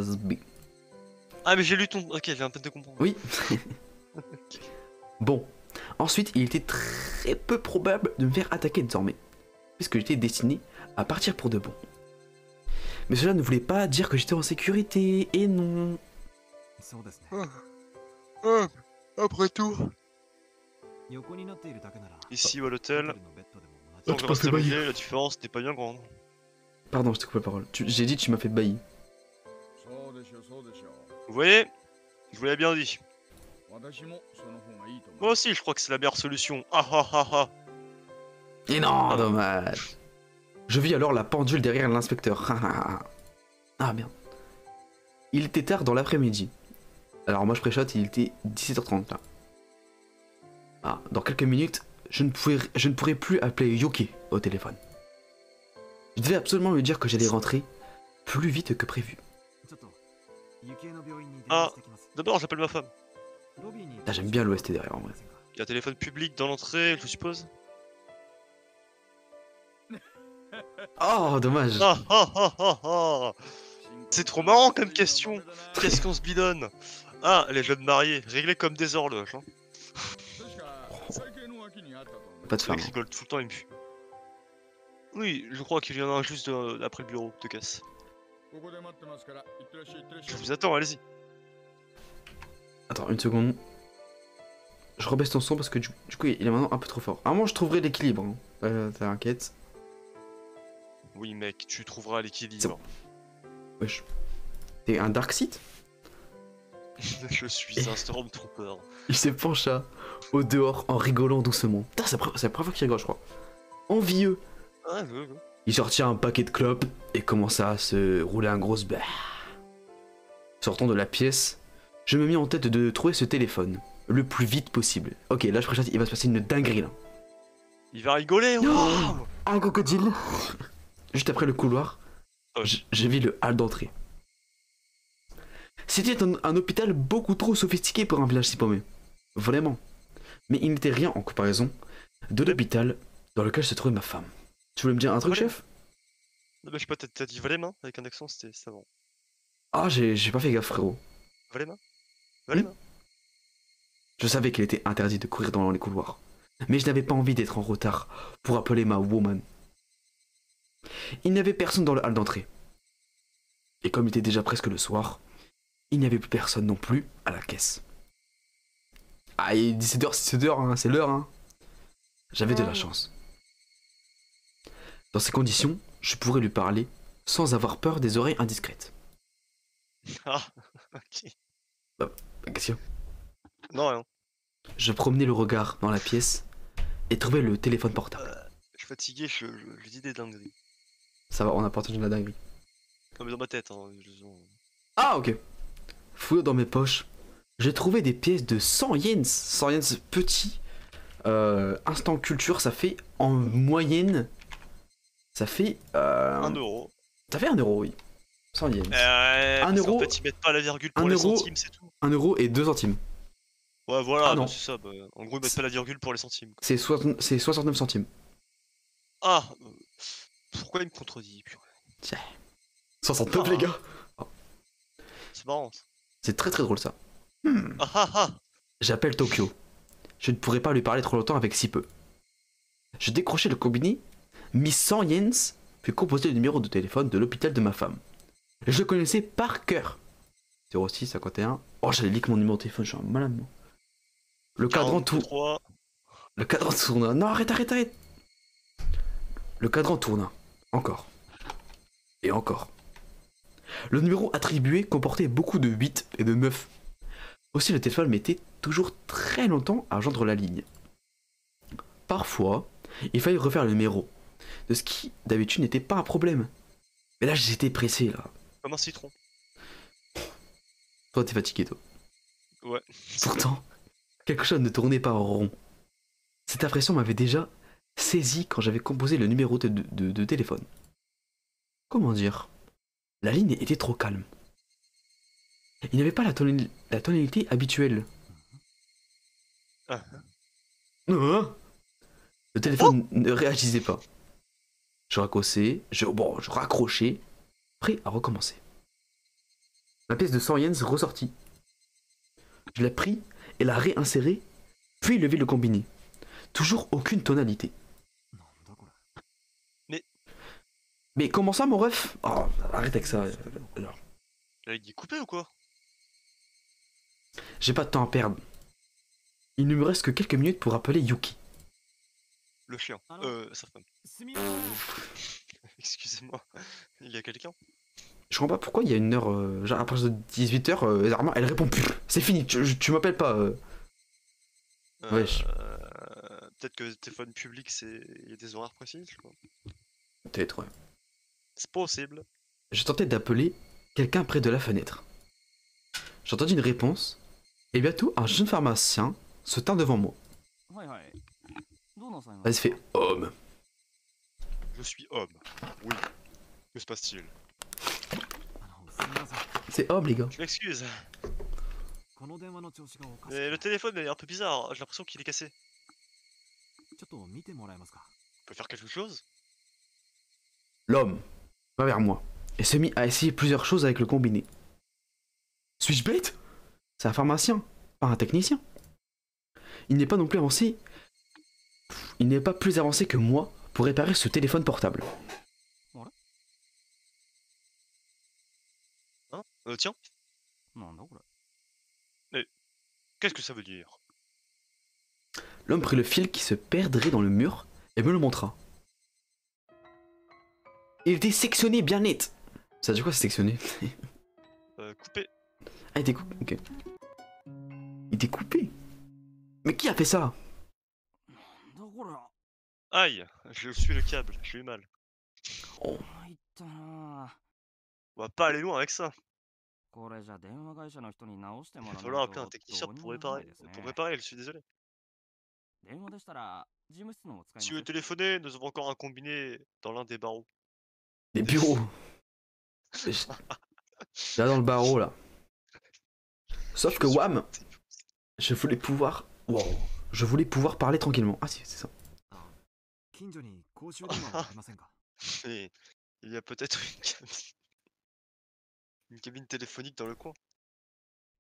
Speaker 2: Ah, mais j'ai lu ton. Ok, j'ai un peu de comprendre.
Speaker 1: Oui. bon. Ensuite, il était très peu probable de me faire attaquer désormais. Puisque j'étais destiné à partir pour de bon. Mais cela ne voulait pas dire que j'étais en sécurité. Et non.
Speaker 2: Ah, après tout. Ici ou à l'hôtel. Tu La différence n'est pas bien grande.
Speaker 1: Pardon, je te coupe la parole. J'ai dit, tu m'as fait bailli.
Speaker 2: Vous voyez? Je vous l'ai bien dit. Moi aussi, je crois que c'est la meilleure solution. Ah ah ah ah.
Speaker 1: Et non, dommage. Je vis alors la pendule derrière l'inspecteur. ah merde. Il était tard dans l'après-midi. Alors moi je pré-shot, il était 17h30 là. Ah, dans quelques minutes, je ne, pouvais, je ne pourrais plus appeler Yuki au téléphone. Je devais absolument lui dire que j'allais rentrer plus vite que prévu.
Speaker 4: Ah,
Speaker 2: d'abord j'appelle ma femme.
Speaker 1: Ah, J'aime bien l'OST derrière en vrai.
Speaker 2: Il y a un téléphone public dans l'entrée, je suppose.
Speaker 1: Oh, dommage.
Speaker 2: Ah, ah, ah, C'est trop marrant comme question. Qu'est-ce qu'on se bidonne? Ah, les jeunes mariés, réglés comme des horloges. Hein.
Speaker 1: Pas de femme.
Speaker 2: tout le temps, il me fuit. Oui, je crois qu'il y en a un juste euh, après le bureau de casse. Je vous attends, allez-y.
Speaker 1: Attends, une seconde. Je rebaisse ton son parce que du, du coup il est maintenant un peu trop fort. À un moment je trouverai l'équilibre. Hein. Euh, T'inquiète.
Speaker 2: Oui, mec, tu trouveras
Speaker 1: C'est
Speaker 2: l'équilibre.
Speaker 1: bon. Wesh. T'es un Dark Sith
Speaker 2: je suis un Stormtrooper.
Speaker 1: Il s'est penché au dehors en rigolant doucement. Putain, c'est la première fois qu'il rigole, je crois. Envieux.
Speaker 2: Ah.
Speaker 1: Il sortit un paquet de clopes et commença à se rouler un gros bah. Sortant de la pièce, je me mis en tête de trouver ce téléphone le plus vite possible. Ok, là je précise, il va se passer une dinguerie là.
Speaker 2: Il va rigoler.
Speaker 1: Oh Un crocodile Juste après le couloir, j- j'ai vu le hall d'entrée. C'était un, un hôpital beaucoup trop sophistiqué pour un village si paumé. Vraiment. Mais il n'était rien en comparaison de l'hôpital dans lequel se trouvait ma femme. Tu voulais me dire un truc, chef?
Speaker 2: Non, mais je sais pas, t'as- dit Valet main avec un accent, c'était savant.
Speaker 1: Ah, j'ai pas fait gaffe, frérot.
Speaker 2: Valet main Valet main
Speaker 1: Je savais qu'il était interdit de courir dans les couloirs. Mais je n'avais pas envie d'être en retard pour appeler ma woman. Il n'y avait personne dans le hall d'entrée. Et comme il était déjà presque le soir, il n'y avait plus personne non plus à la caisse. Ah, il est 17h, 17h, hein, c'est l'heure, hein. J'avais de la chance. Dans ces conditions, je pourrais lui parler sans avoir peur des oreilles indiscrètes.
Speaker 2: Ah, ok.
Speaker 1: Qu'est-ce qu'il y a
Speaker 2: Non, rien.
Speaker 1: Je promenais le regard dans la pièce et trouvais le téléphone portable.
Speaker 2: Je suis fatigué, je, je, je dis des dingueries.
Speaker 1: Ça va, on a partagé de la dinguerie.
Speaker 2: Non, mais dans ma tête, hein. je-
Speaker 1: Ah, ok. Fouillant dans mes poches, j'ai trouvé des pièces de 100 yens. 100 yens petits. Euh, instant culture, ça fait en moyenne. Ça fait. Euh,
Speaker 2: Un euro.
Speaker 1: Ça fait 1 euro, oui. 100 yens.
Speaker 2: Euh,
Speaker 1: Un
Speaker 2: parce qu'en
Speaker 1: euro-
Speaker 2: fait, ils mettent pas la virgule pour les
Speaker 1: euro-
Speaker 2: centimes, c'est tout.
Speaker 1: 1 euro et 2 centimes.
Speaker 2: Ouais, voilà,
Speaker 1: Ah, non.
Speaker 2: bah, c'est ça. bah, en gros, ils mettent pas la virgule pour les centimes.
Speaker 1: C'est 60 c'est 69 centimes.
Speaker 2: Ah euh, Pourquoi il me contredit purée?
Speaker 1: 69,
Speaker 2: Ah.
Speaker 1: les gars.
Speaker 2: C'est marrant. ça.
Speaker 1: C'est très très drôle ça. Hmm.
Speaker 2: Ah ah ah
Speaker 1: J'appelle Tokyo. Je ne pourrais pas lui parler trop longtemps avec si peu. Je décrochai le combiné, mis 100 yens, puis composé le numéro de téléphone de l'hôpital de ma femme. Je le connaissais par cœur. 06 51. Oh, j'allais leak mon numéro de téléphone, je suis un malade, moi. Le cadran tourne.
Speaker 2: 43.
Speaker 1: Le cadran tourna. Non, arrête, arrête, arrête. Le cadran tourna. Encore. Et encore. Le numéro attribué comportait beaucoup de 8 et de 9. Aussi, le téléphone mettait toujours très longtemps à joindre la ligne. Parfois, il fallait refaire le numéro. De ce qui, d'habitude, n'était pas un problème. Mais là, j'étais pressé, là.
Speaker 2: Comme un citron.
Speaker 1: Toi, t'es fatigué, toi.
Speaker 2: Ouais.
Speaker 1: Pourtant, quelque chose ne tournait pas en rond. Cette impression m'avait déjà saisi quand j'avais composé le numéro de, de- de téléphone. Comment dire? La ligne était trop calme. Il n'y avait pas la, la tonalité habituelle.
Speaker 2: Ah.
Speaker 1: Hein Le téléphone ne réagissait pas. Je raccrochais, je, bon, je raccrochais, prêt à recommencer. La pièce de 100 yens ressortit. Je l'ai pris et la réinséré, puis levé le combiné. Toujours aucune tonalité. Mais comment ça, mon ref? Oh, Arrête avec ça. Alors.
Speaker 2: Euh, il est coupé ou quoi?
Speaker 1: J'ai pas de temps à perdre. Il ne me reste que quelques minutes pour appeler Yuki.
Speaker 2: Le chien.
Speaker 4: Ah
Speaker 2: euh, sa femme. Excusez-moi, il y a quelqu'un?
Speaker 1: Je comprends pas pourquoi il y a une heure, euh, genre à partir de 18h, euh, Zarma, elle répond plus. C'est fini, tu, m'appelles pas. Euh...
Speaker 2: euh ouais. Peut-être que téléphone public, c'est il y a des horaires précises,
Speaker 1: Peut-être, ouais.
Speaker 2: C'est possible.
Speaker 1: Je tentais d'appeler quelqu'un près de la fenêtre. J'entendis une réponse, et bientôt un jeune pharmacien se tint devant moi. Vas-y, fais homme.
Speaker 2: Je suis homme. Oui. Que se passe-t-il?
Speaker 1: C'est homme, les gars.
Speaker 2: Je m'excuse. Le téléphone est un peu bizarre. Hein. J'ai l'impression qu'il est cassé. On peut faire quelque chose?
Speaker 1: L'homme va vers moi et se mit à essayer plusieurs choses avec le combiné. Suis-je bête C'est un pharmacien, pas un technicien. Il n'est pas non plus avancé. Il n'est pas plus avancé que moi pour réparer ce téléphone portable. Voilà.
Speaker 2: Hein? Euh, Tiens
Speaker 4: Non, non, là.
Speaker 2: Qu'est-ce que ça veut dire?
Speaker 1: L'homme prit le fil qui se perdrait dans le mur et me le montra. Il était sectionné bien net. Ça veut dire quoi sectionné
Speaker 2: euh, Coupé.
Speaker 1: Ah, il était coupé. Ok. Il était coupé. Mais qui a fait ça?
Speaker 2: Aïe, je suis le câble, j'ai eu mal. On va pas aller loin avec ça. Il va falloir appeler un technicien pour réparer. Pour réparer, je suis désolé. Si vous téléphonez, nous avons encore un combiné dans l'un des barreaux.
Speaker 1: Des bureaux. là dans le barreau là. Sauf que Wham, je voulais pouvoir. Je voulais pouvoir parler tranquillement. Ah si, c'est ça.
Speaker 2: Il y a peut-être une cabine... une cabine téléphonique dans le coin.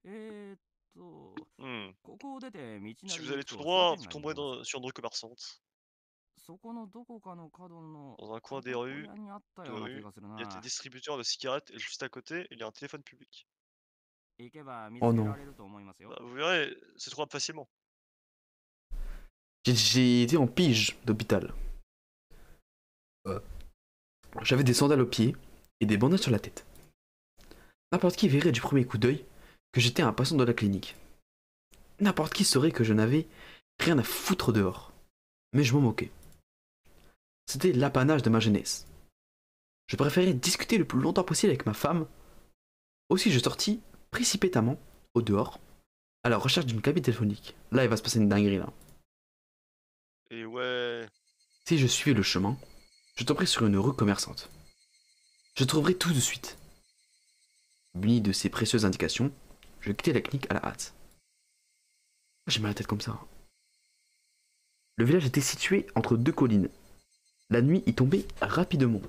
Speaker 2: Hmm. Si vous allez tout droit, vous tomberez sur une rue commerçante. Dans un coin des rues, il y a des distributeurs de cigarettes et juste à côté, il y a un téléphone public.
Speaker 1: Oh non.
Speaker 2: Bah, vous verrez, c'est trouvable facilement.
Speaker 1: J'ai été en pige d'hôpital. Euh, j'avais des sandales aux pieds et des bandages sur la tête. N'importe qui verrait du premier coup d'œil que j'étais un patient de la clinique. N'importe qui saurait que je n'avais rien à foutre dehors. Mais je m'en moquais. C'était l'apanage de ma jeunesse. Je préférais discuter le plus longtemps possible avec ma femme. Aussi, je sortis précipitamment au dehors à la recherche d'une cabine téléphonique. Là, il va se passer une dinguerie là.
Speaker 2: Et ouais,
Speaker 1: Si je suivais le chemin, je tomberais sur une rue commerçante. Je trouverais tout de suite. Muni de ces précieuses indications, je quittais la clinique à la hâte. J'ai mal à la tête comme ça. Le village était situé entre deux collines. La nuit y tombait rapidement.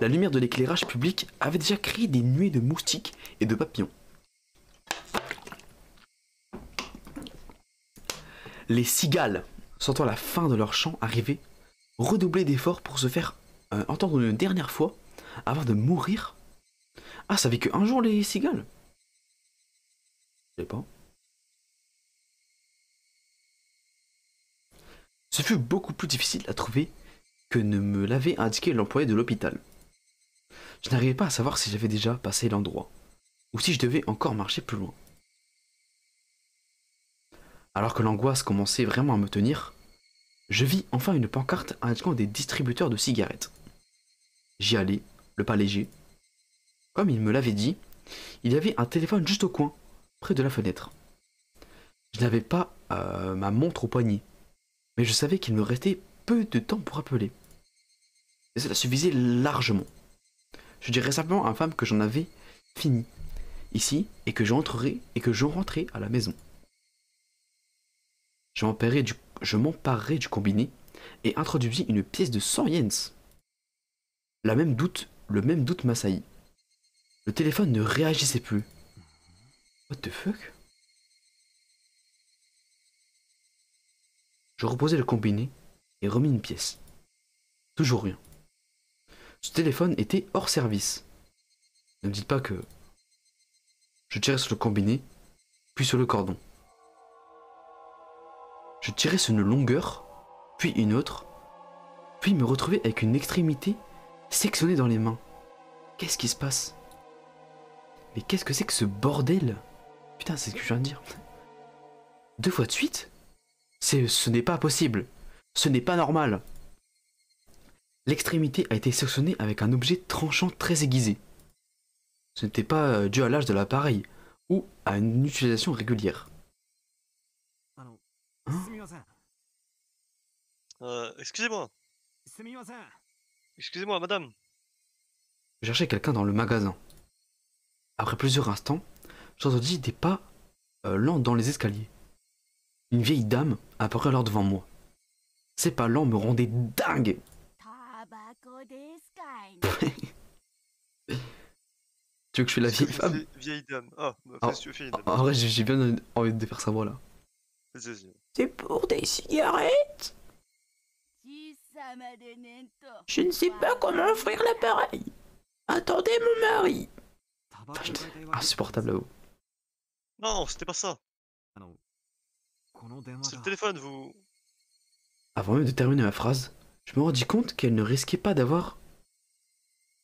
Speaker 1: La lumière de l'éclairage public avait déjà créé des nuées de moustiques et de papillons. Les cigales, sentant la fin de leur chant arriver, redoublaient d'efforts pour se faire euh, entendre une dernière fois avant de mourir. Ah, ça fait que un jour les cigales? Je sais pas. Ce fut beaucoup plus difficile à trouver que ne me l'avait indiqué l'employé de l'hôpital. Je n'arrivais pas à savoir si j'avais déjà passé l'endroit, ou si je devais encore marcher plus loin. Alors que l'angoisse commençait vraiment à me tenir, je vis enfin une pancarte indiquant des distributeurs de cigarettes. J'y allais, le pas léger. Comme il me l'avait dit, il y avait un téléphone juste au coin, près de la fenêtre. Je n'avais pas euh, ma montre au poignet, mais je savais qu'il me restait peu de temps pour appeler. Et cela suffisait largement. Je dirais simplement à ma femme que j'en avais fini ici et que je et que je rentrais à la maison. Je m'emparais du, je m'emparerai du combiné et introduisis une pièce de 100 yens. La même doute, le même doute m'assaillit. Le téléphone ne réagissait plus. What the fuck? Je reposai le combiné et remis une pièce. Toujours rien. Ce téléphone était hors service. Ne me dites pas que... Je tirais sur le combiné, puis sur le cordon. Je tirais sur une longueur, puis une autre, puis me retrouvais avec une extrémité sectionnée dans les mains. Qu'est-ce qui se passe? Mais qu'est-ce que c'est que ce bordel? Putain, c'est ce que je viens de dire. Deux fois de suite ce n'est pas possible. Ce n'est pas normal. L'extrémité a été sectionnée avec un objet tranchant très aiguisé. Ce n'était pas euh, dû à l'âge de l'appareil ou à une utilisation régulière.
Speaker 4: Hein
Speaker 2: euh, excusez-moi. Excusez-moi, madame.
Speaker 1: Je cherchais quelqu'un dans le magasin. Après plusieurs instants, j'entendis des pas euh, lents dans les escaliers une vieille dame apparut alors devant moi. Ses palans me rendaient dingue. tu veux que je suis la vieille femme?
Speaker 2: Vieille, dame. Ah, bah,
Speaker 1: ah,
Speaker 2: tu.
Speaker 1: En vrai, j'ai bien envie de faire sa voix là. C'est pour des cigarettes? Je ne sais pas comment ouvrir l'appareil. Attendez mon mari. Insupportable là-haut.
Speaker 2: Non, c'était pas ça.
Speaker 4: Ah
Speaker 2: c'est téléphone, vous.
Speaker 1: Avant même de terminer ma phrase, je me rendis compte qu'elle ne risquait pas d'avoir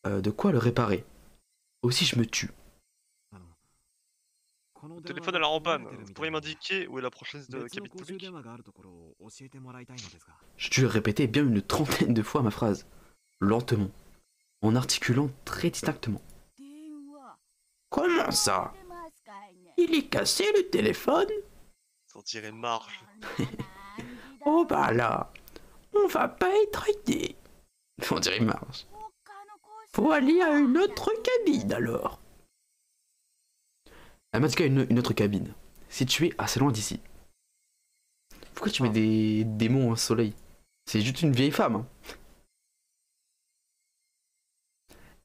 Speaker 1: de quoi le réparer. Aussi, je me tue.
Speaker 2: Le téléphone est en. Vous pourriez m'indiquer où est la prochaine de
Speaker 1: Je dû répéter bien une trentaine de fois ma phrase, lentement, en articulant très distinctement. Comment ça Il est cassé le téléphone
Speaker 2: on dirait Marge.
Speaker 1: oh bah là, on va pas être aidé. On dirait
Speaker 5: Marge.
Speaker 1: Faut aller à une autre cabine alors. Elle m'a dit a une, autre cabine, située assez loin d'ici. Pourquoi tu mets ah. des, démons au soleil? C'est juste une vieille femme. Hein.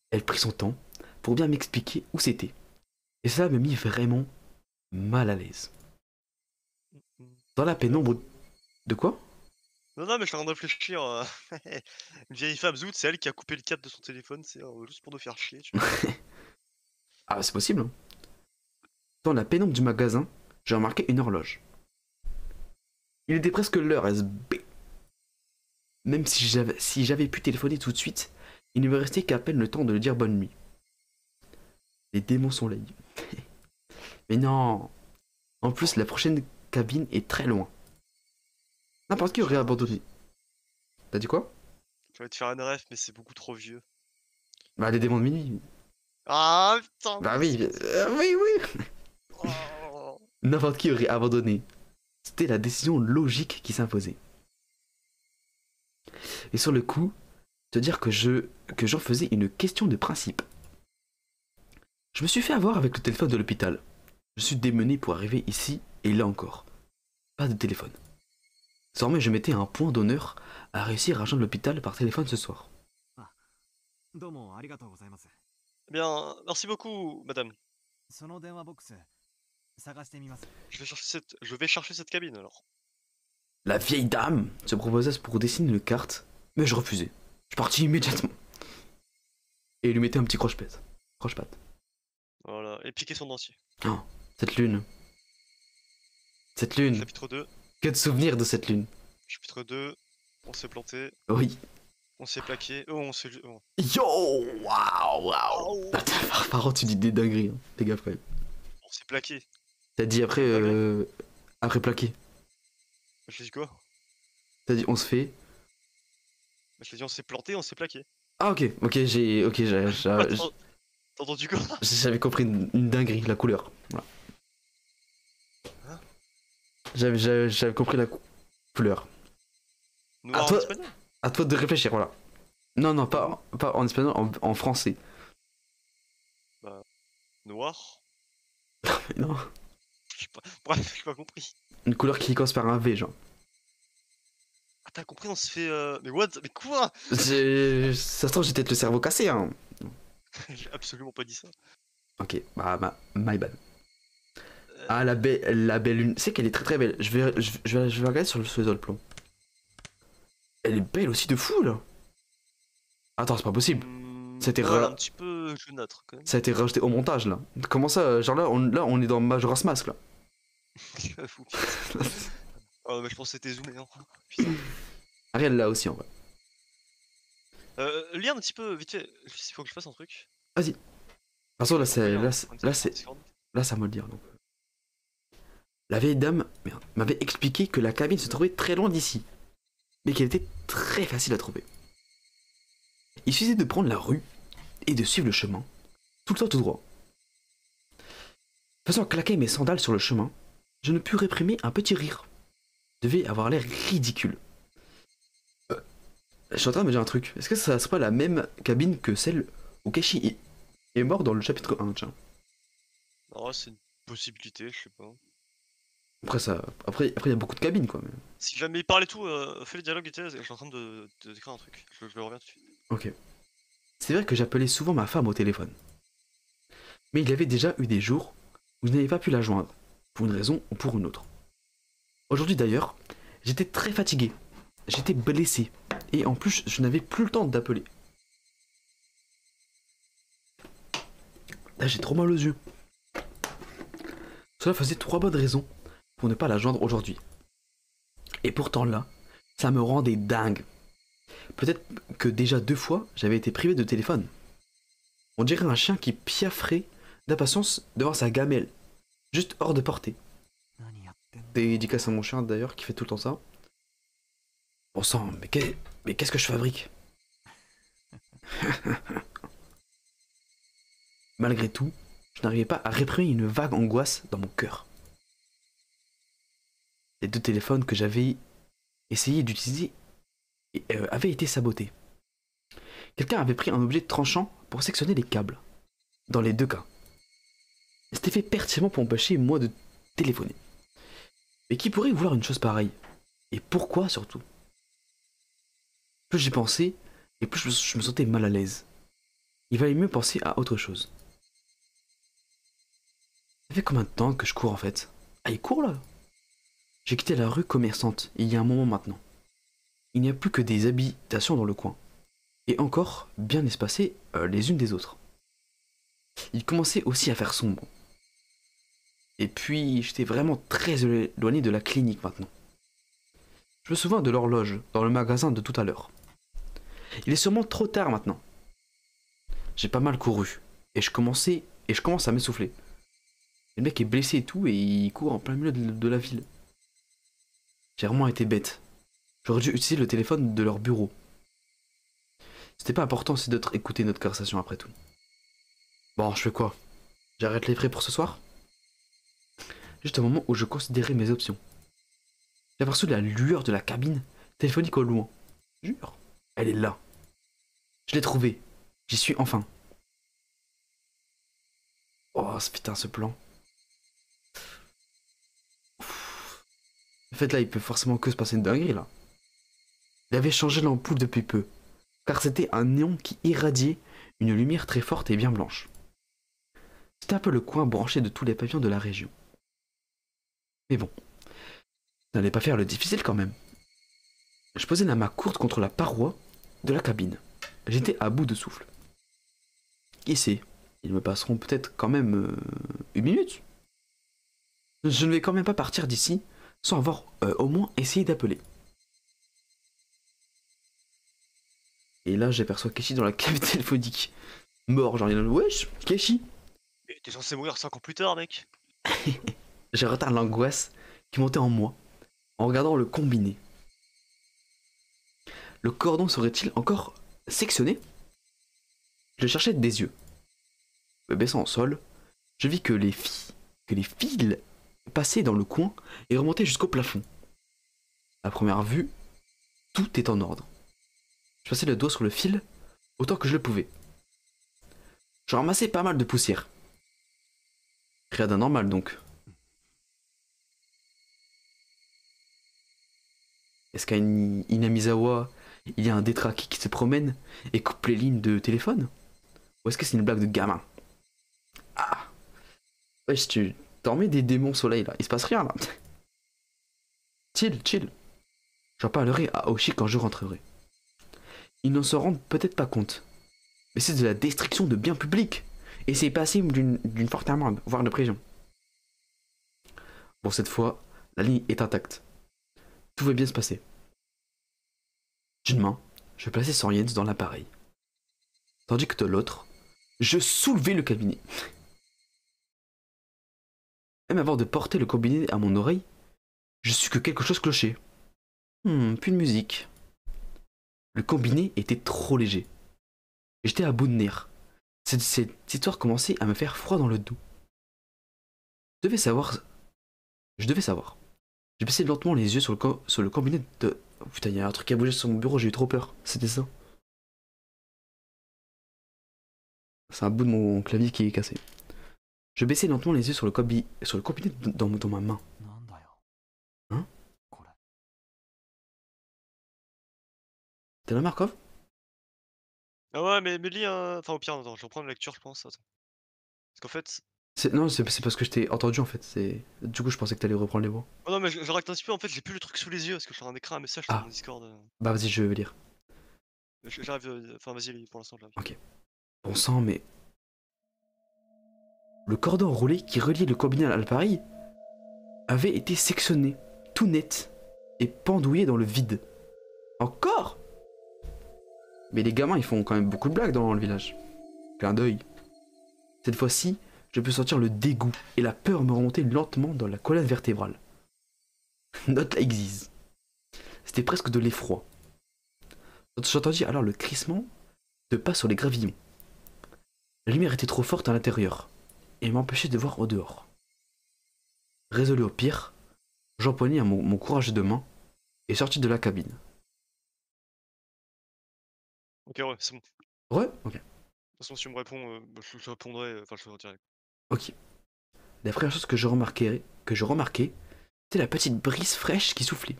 Speaker 1: Elle prit son temps pour bien m'expliquer où c'était. Et ça me mit vraiment mal à l'aise. Dans la pénombre... De quoi?
Speaker 2: Non, non, mais je suis en train de réfléchir. euh, Une vieille femme zout, c'est elle qui a coupé le câble de son téléphone, c'est euh, juste pour nous faire chier. Tu vois.
Speaker 1: Ah, c'est possible. hein. Dans la pénombre du magasin, j'ai remarqué une horloge. Il était presque l'heure SB. Même si j'avais si j'avais pu téléphoner tout de suite, il ne me restait qu'à peine le temps de lui dire bonne nuit. Les démons soleil. Mais non En plus, la prochaine cabine est très loin. N'importe qui aurait abandonné. T'as dit quoi?
Speaker 2: J'allais te faire un ref, mais c'est beaucoup trop vieux.
Speaker 1: Bah, les démons de minuit.
Speaker 2: Ah putain
Speaker 1: Bah oui, euh, oui, oui
Speaker 2: oh.
Speaker 1: N'importe qui aurait abandonné. C'était la décision logique qui s'imposait. Et sur le coup, te dire que je que j'en faisais une question de principe. Je me suis fait avoir avec le téléphone de l'hôpital. Je suis démené pour arriver ici et là encore, pas de téléphone. Désormais, je mettais un point d'honneur à réussir à rejoindre l'hôpital par téléphone ce soir.
Speaker 2: Eh bien, merci beaucoup, madame. Je vais chercher cette, je vais chercher cette cabine alors.
Speaker 1: La vieille dame se proposa pour dessiner une carte, mais je refusais. Je partis immédiatement. Et lui mettais un petit croche-patte. Croche
Speaker 2: Voilà, et piquer son dentier.
Speaker 1: Oh, cette lune. Cette lune.
Speaker 2: Chapitre 2.
Speaker 1: Que de souvenirs de cette lune.
Speaker 2: Chapitre 2. On s'est planté,
Speaker 1: Oui.
Speaker 2: on s'est plaqué. Oh, on s'est. oh.
Speaker 1: Yo Waouh Waouh Attends, par, contre, tu dis des dingueries. Hein. Fais gaffe quand même.
Speaker 2: On s'est plaqué.
Speaker 1: T'as dit après. Euh, après plaqué.
Speaker 2: Je dit quoi?
Speaker 1: T'as dit on se fait.
Speaker 2: Je dit on s'est planté, on s'est plaqué.
Speaker 1: Ah, ok. Ok, j'ai. Ok, j'ai-
Speaker 2: Attends, T'as entendu quoi?
Speaker 1: j'avais compris une, une dinguerie, la couleur. Voilà. J'avais- compris la cou- couleur.
Speaker 2: Noir en
Speaker 1: toi-
Speaker 2: espagnol
Speaker 1: À toi de réfléchir, voilà. Non, non, pas, pas en espagnol, en, en français.
Speaker 2: Noir
Speaker 1: Non.
Speaker 2: Je sais pas. Bref, j'ai pas compris.
Speaker 1: Une couleur qui commence par un V, genre.
Speaker 2: Ah, t'as compris, on se fait. euh, Mais what? Mais quoi?
Speaker 1: Ça se trouve, j'ai peut-être le cerveau cassé, hein.
Speaker 2: J'ai absolument pas dit ça.
Speaker 1: Ok, bah, ma, my bad. Ah, la, belle la belle lune. C'est qu'elle est très très belle. Je vais, je, je vais, je vais regarder sur le, sur le plan. Elle est belle aussi de fou, là. Attends, c'est pas possible. c'était
Speaker 2: ouais,
Speaker 1: re-
Speaker 2: un petit peu jaunâtre quand même.
Speaker 1: Ça a été rajouté au montage, là. Comment ça Genre là, on, là, on est dans Majora's Mask, là.
Speaker 2: J'avoue. oh, mais je pense que c'était zoomé. Hein. Putain.
Speaker 1: Ariel, là aussi, en vrai.
Speaker 2: Euh, lis un petit peu, vite fait. Il faut que je fasse un truc.
Speaker 1: De toute façon, là, c'est, là, c'est, là, c'est, là, ça me le dire, donc. La vieille dame m'avait expliqué que la cabine se trouvait très loin d'ici, mais qu'elle était très facile à trouver. Il suffisait de prendre la rue et de suivre le chemin, tout le temps tout droit. Faisant claquer mes sandales sur le chemin, je ne pus réprimer un petit rire. Devait avoir l'air ridicule. Euh, je suis en train de me dire un truc. Est-ce que ça serait pas la même cabine que celle où Keshi est- mort dans le chapitre 1, tiens?
Speaker 2: Non, c'est une possibilité, je sais pas.
Speaker 1: Après, ça, après, après, il y a beaucoup de cabines, quoi. mais-
Speaker 2: Si jamais il parle et tout, euh, fais le dialogue et je suis en train de, de décrire un truc. Je, je le reviens tout de suite.
Speaker 1: Ok. C'est vrai que j'appelais souvent ma femme au téléphone. Mais il y avait déjà eu des jours où je n'avais pas pu la joindre, pour une raison ou pour une autre. Aujourd'hui d'ailleurs, j'étais très fatigué, j'étais blessé, et en plus je n'avais plus le temps d'appeler. Là j'ai trop mal aux yeux. Cela faisait trois bonnes raisons pour ne pas la joindre aujourd'hui. Et pourtant là, ça me rendait dingue. Peut-être que déjà deux fois, j'avais été privé de téléphone. On dirait un chien qui piaffrait d'impatience devant sa gamelle, juste hors de portée. Dédicace à mon chien d'ailleurs qui fait tout le temps ça. Bon sang, mais qu'est-ce que je fabrique? Malgré tout, je n'arrivais pas à réprimer une vague angoisse dans mon cœur. Les deux téléphones que j'avais essayé d'utiliser euh, avaient été sabotés. Quelqu'un avait pris un objet tranchant pour sectionner les câbles. Dans les deux cas. C'était fait pertinemment pour empêcher moi de téléphoner. Mais qui pourrait vouloir une chose pareille? Et pourquoi surtout? Plus j'y pensais, et plus je me- sentais mal à l'aise. Il valait mieux penser à autre chose. Ça fait combien de temps que je cours en fait? Ah, il court là? J'ai quitté la rue commerçante il y a un moment maintenant. Il n'y a plus que des habitations dans le coin. Et encore bien espacées euh, les unes des autres. Il commençait aussi à faire sombre. Et puis, j'étais vraiment très éloigné de la clinique maintenant. Je me souviens de l'horloge dans le magasin de tout à l'heure. Il est sûrement trop tard maintenant. J'ai pas mal couru et je commençais et je commence à m'essouffler. Le mec est blessé et tout et il court en plein milieu de, de la ville. J'ai vraiment été bête. J'aurais dû utiliser le téléphone de leur bureau. C'était pas important c'est d'autres écouter notre conversation après tout. Bon, je fais quoi? J'arrête les frais pour ce soir? Juste au moment où je considérais mes options. J'ai aperçu la lueur de la cabine téléphonique au loin. Jure, elle est là. Je l'ai trouvée. J'y suis enfin. Oh, ce putain, ce plan. En fait, là, il peut forcément que se passer une dinguerie, là. Il avait changé l'ampoule depuis peu, car c'était un néon qui irradiait une lumière très forte et bien blanche. C'était un peu le coin branché de tous les pavillons de la région. Mais bon, n'allait pas faire le difficile quand même. Je posais la main courte contre la paroi de la cabine. J'étais à bout de souffle. Qui sait? Ils me passeront peut-être quand même euh, une minute. Je ne vais quand même pas partir d'ici sans avoir euh, au moins essayé d'appeler. Et là, j'aperçois Keshi dans la cabine téléphonique. Mort, genre, il est wesh, Keshi
Speaker 2: Mais t'es censé mourir 5 ans plus tard, mec.
Speaker 1: J'ai retard l'angoisse qui montait en moi en regardant le combiné. Le cordon serait-il encore sectionné? Je cherchais des yeux. Me baissant au sol, je vis que les filles, que les fils passait dans le coin et remontait jusqu'au plafond. À première vue, tout est en ordre. Je passais le doigt sur le fil autant que je le pouvais. Je ramassais pas mal de poussière. Rien d'anormal donc. Est-ce qu'à In- Inamizawa, il y a un détraqué qui se promène et coupe les lignes de téléphone? Ou est-ce que c'est une blague de gamin? Ah Wesh, tu t'en mets des démons soleil là, il se passe rien là. Chill, chill. J'en parlerai à Oshi quand je rentrerai. Ils n'en se rendent peut-être pas compte. Mais c'est de la destruction de biens publics. Et c'est passible d'une forte amende, voire de prison. Bon, cette fois, la ligne est intacte. Tout va bien se passer. D'une main, je plaçais 100 yens dans l'appareil. Tandis que de l'autre, je soulevais le cabinet. Même avant de porter le combiné à mon oreille, je sus que quelque chose clochait. Hmm, plus de musique. Le combiné était trop léger. J'étais à bout de nerfs. Cette, histoire commençait à me faire froid dans le dos. Je devais savoir. Je devais savoir. J'ai baissé lentement les yeux sur le, co- sur le combiné de. Oh, putain, il y a un truc qui a bougé sur mon bureau, j'ai eu trop peur. C'était ça. C'est un bout de mon clavier qui est cassé. Je baissai lentement les yeux sur le, cobi, sur le dans, ma main.
Speaker 4: Hein
Speaker 1: T'es là, Markov
Speaker 2: Ah ouais, mais, mais lis un... Enfin, au pire, attends, je reprends la lecture, je pense. Parce qu'en fait,
Speaker 1: non, c'est parce que je t'ai entendu en fait. C'est du coup, je pensais que t'allais reprendre les mots.
Speaker 2: Oh non, mais je, je un petit peu. En fait, j'ai plus le truc sous les yeux parce que je suis en écran un message
Speaker 1: ah.
Speaker 2: sur mon Discord. Euh.
Speaker 1: Bah vas-y, je vais lire.
Speaker 2: J'arrive. Euh, enfin, vas-y, pour l'instant. Ok.
Speaker 1: Bon sang, mais le cordon enroulé qui reliait le combiné à l'appareil avait été sectionné, tout net, et pendouillé dans le vide. Encore? Mais les gamins, ils font quand même beaucoup de blagues dans le village. Clin d'œil. Cette fois-ci, je peux sentir le dégoût et la peur me remonter lentement dans la colonne vertébrale. Note la exise. C'était presque de l'effroi. J'entendis alors le crissement de pas sur les gravillons. La lumière était trop forte à l'intérieur et m'empêchait de voir au dehors. Résolu au pire, j'empoignai mon, mon courage de main et sortis de la cabine.
Speaker 2: Ok, ouais, c'est bon. De toute
Speaker 1: Ouais Ok.
Speaker 2: façon, si tu me réponds, euh, bah, je, je répondrai. euh, Enfin, je te redirai.
Speaker 1: Ok. La première chose que je remarquai, que je remarquai, c'était la petite brise fraîche qui soufflait.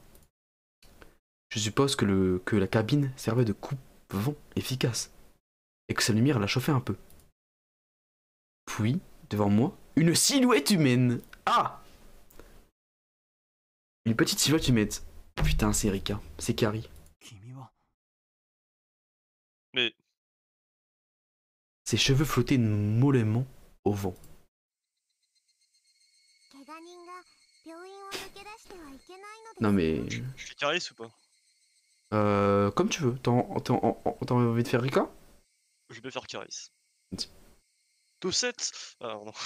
Speaker 1: Je suppose que, le, que la cabine servait de coupe-vent efficace et que sa lumière la chauffait un peu. Puis, devant moi une silhouette humaine. Ah Une petite silhouette humaine. Putain, c'est Rika, c'est
Speaker 4: Kari.
Speaker 2: Mais.
Speaker 1: Ses cheveux flottaient mollement au vent. Non mais.
Speaker 2: je fais Caris ou pas?
Speaker 1: Euh. Comme tu veux. T'as envie de faire Rika
Speaker 2: Je vais faire Caris.
Speaker 1: Vas-y.
Speaker 2: Tosette Ah non.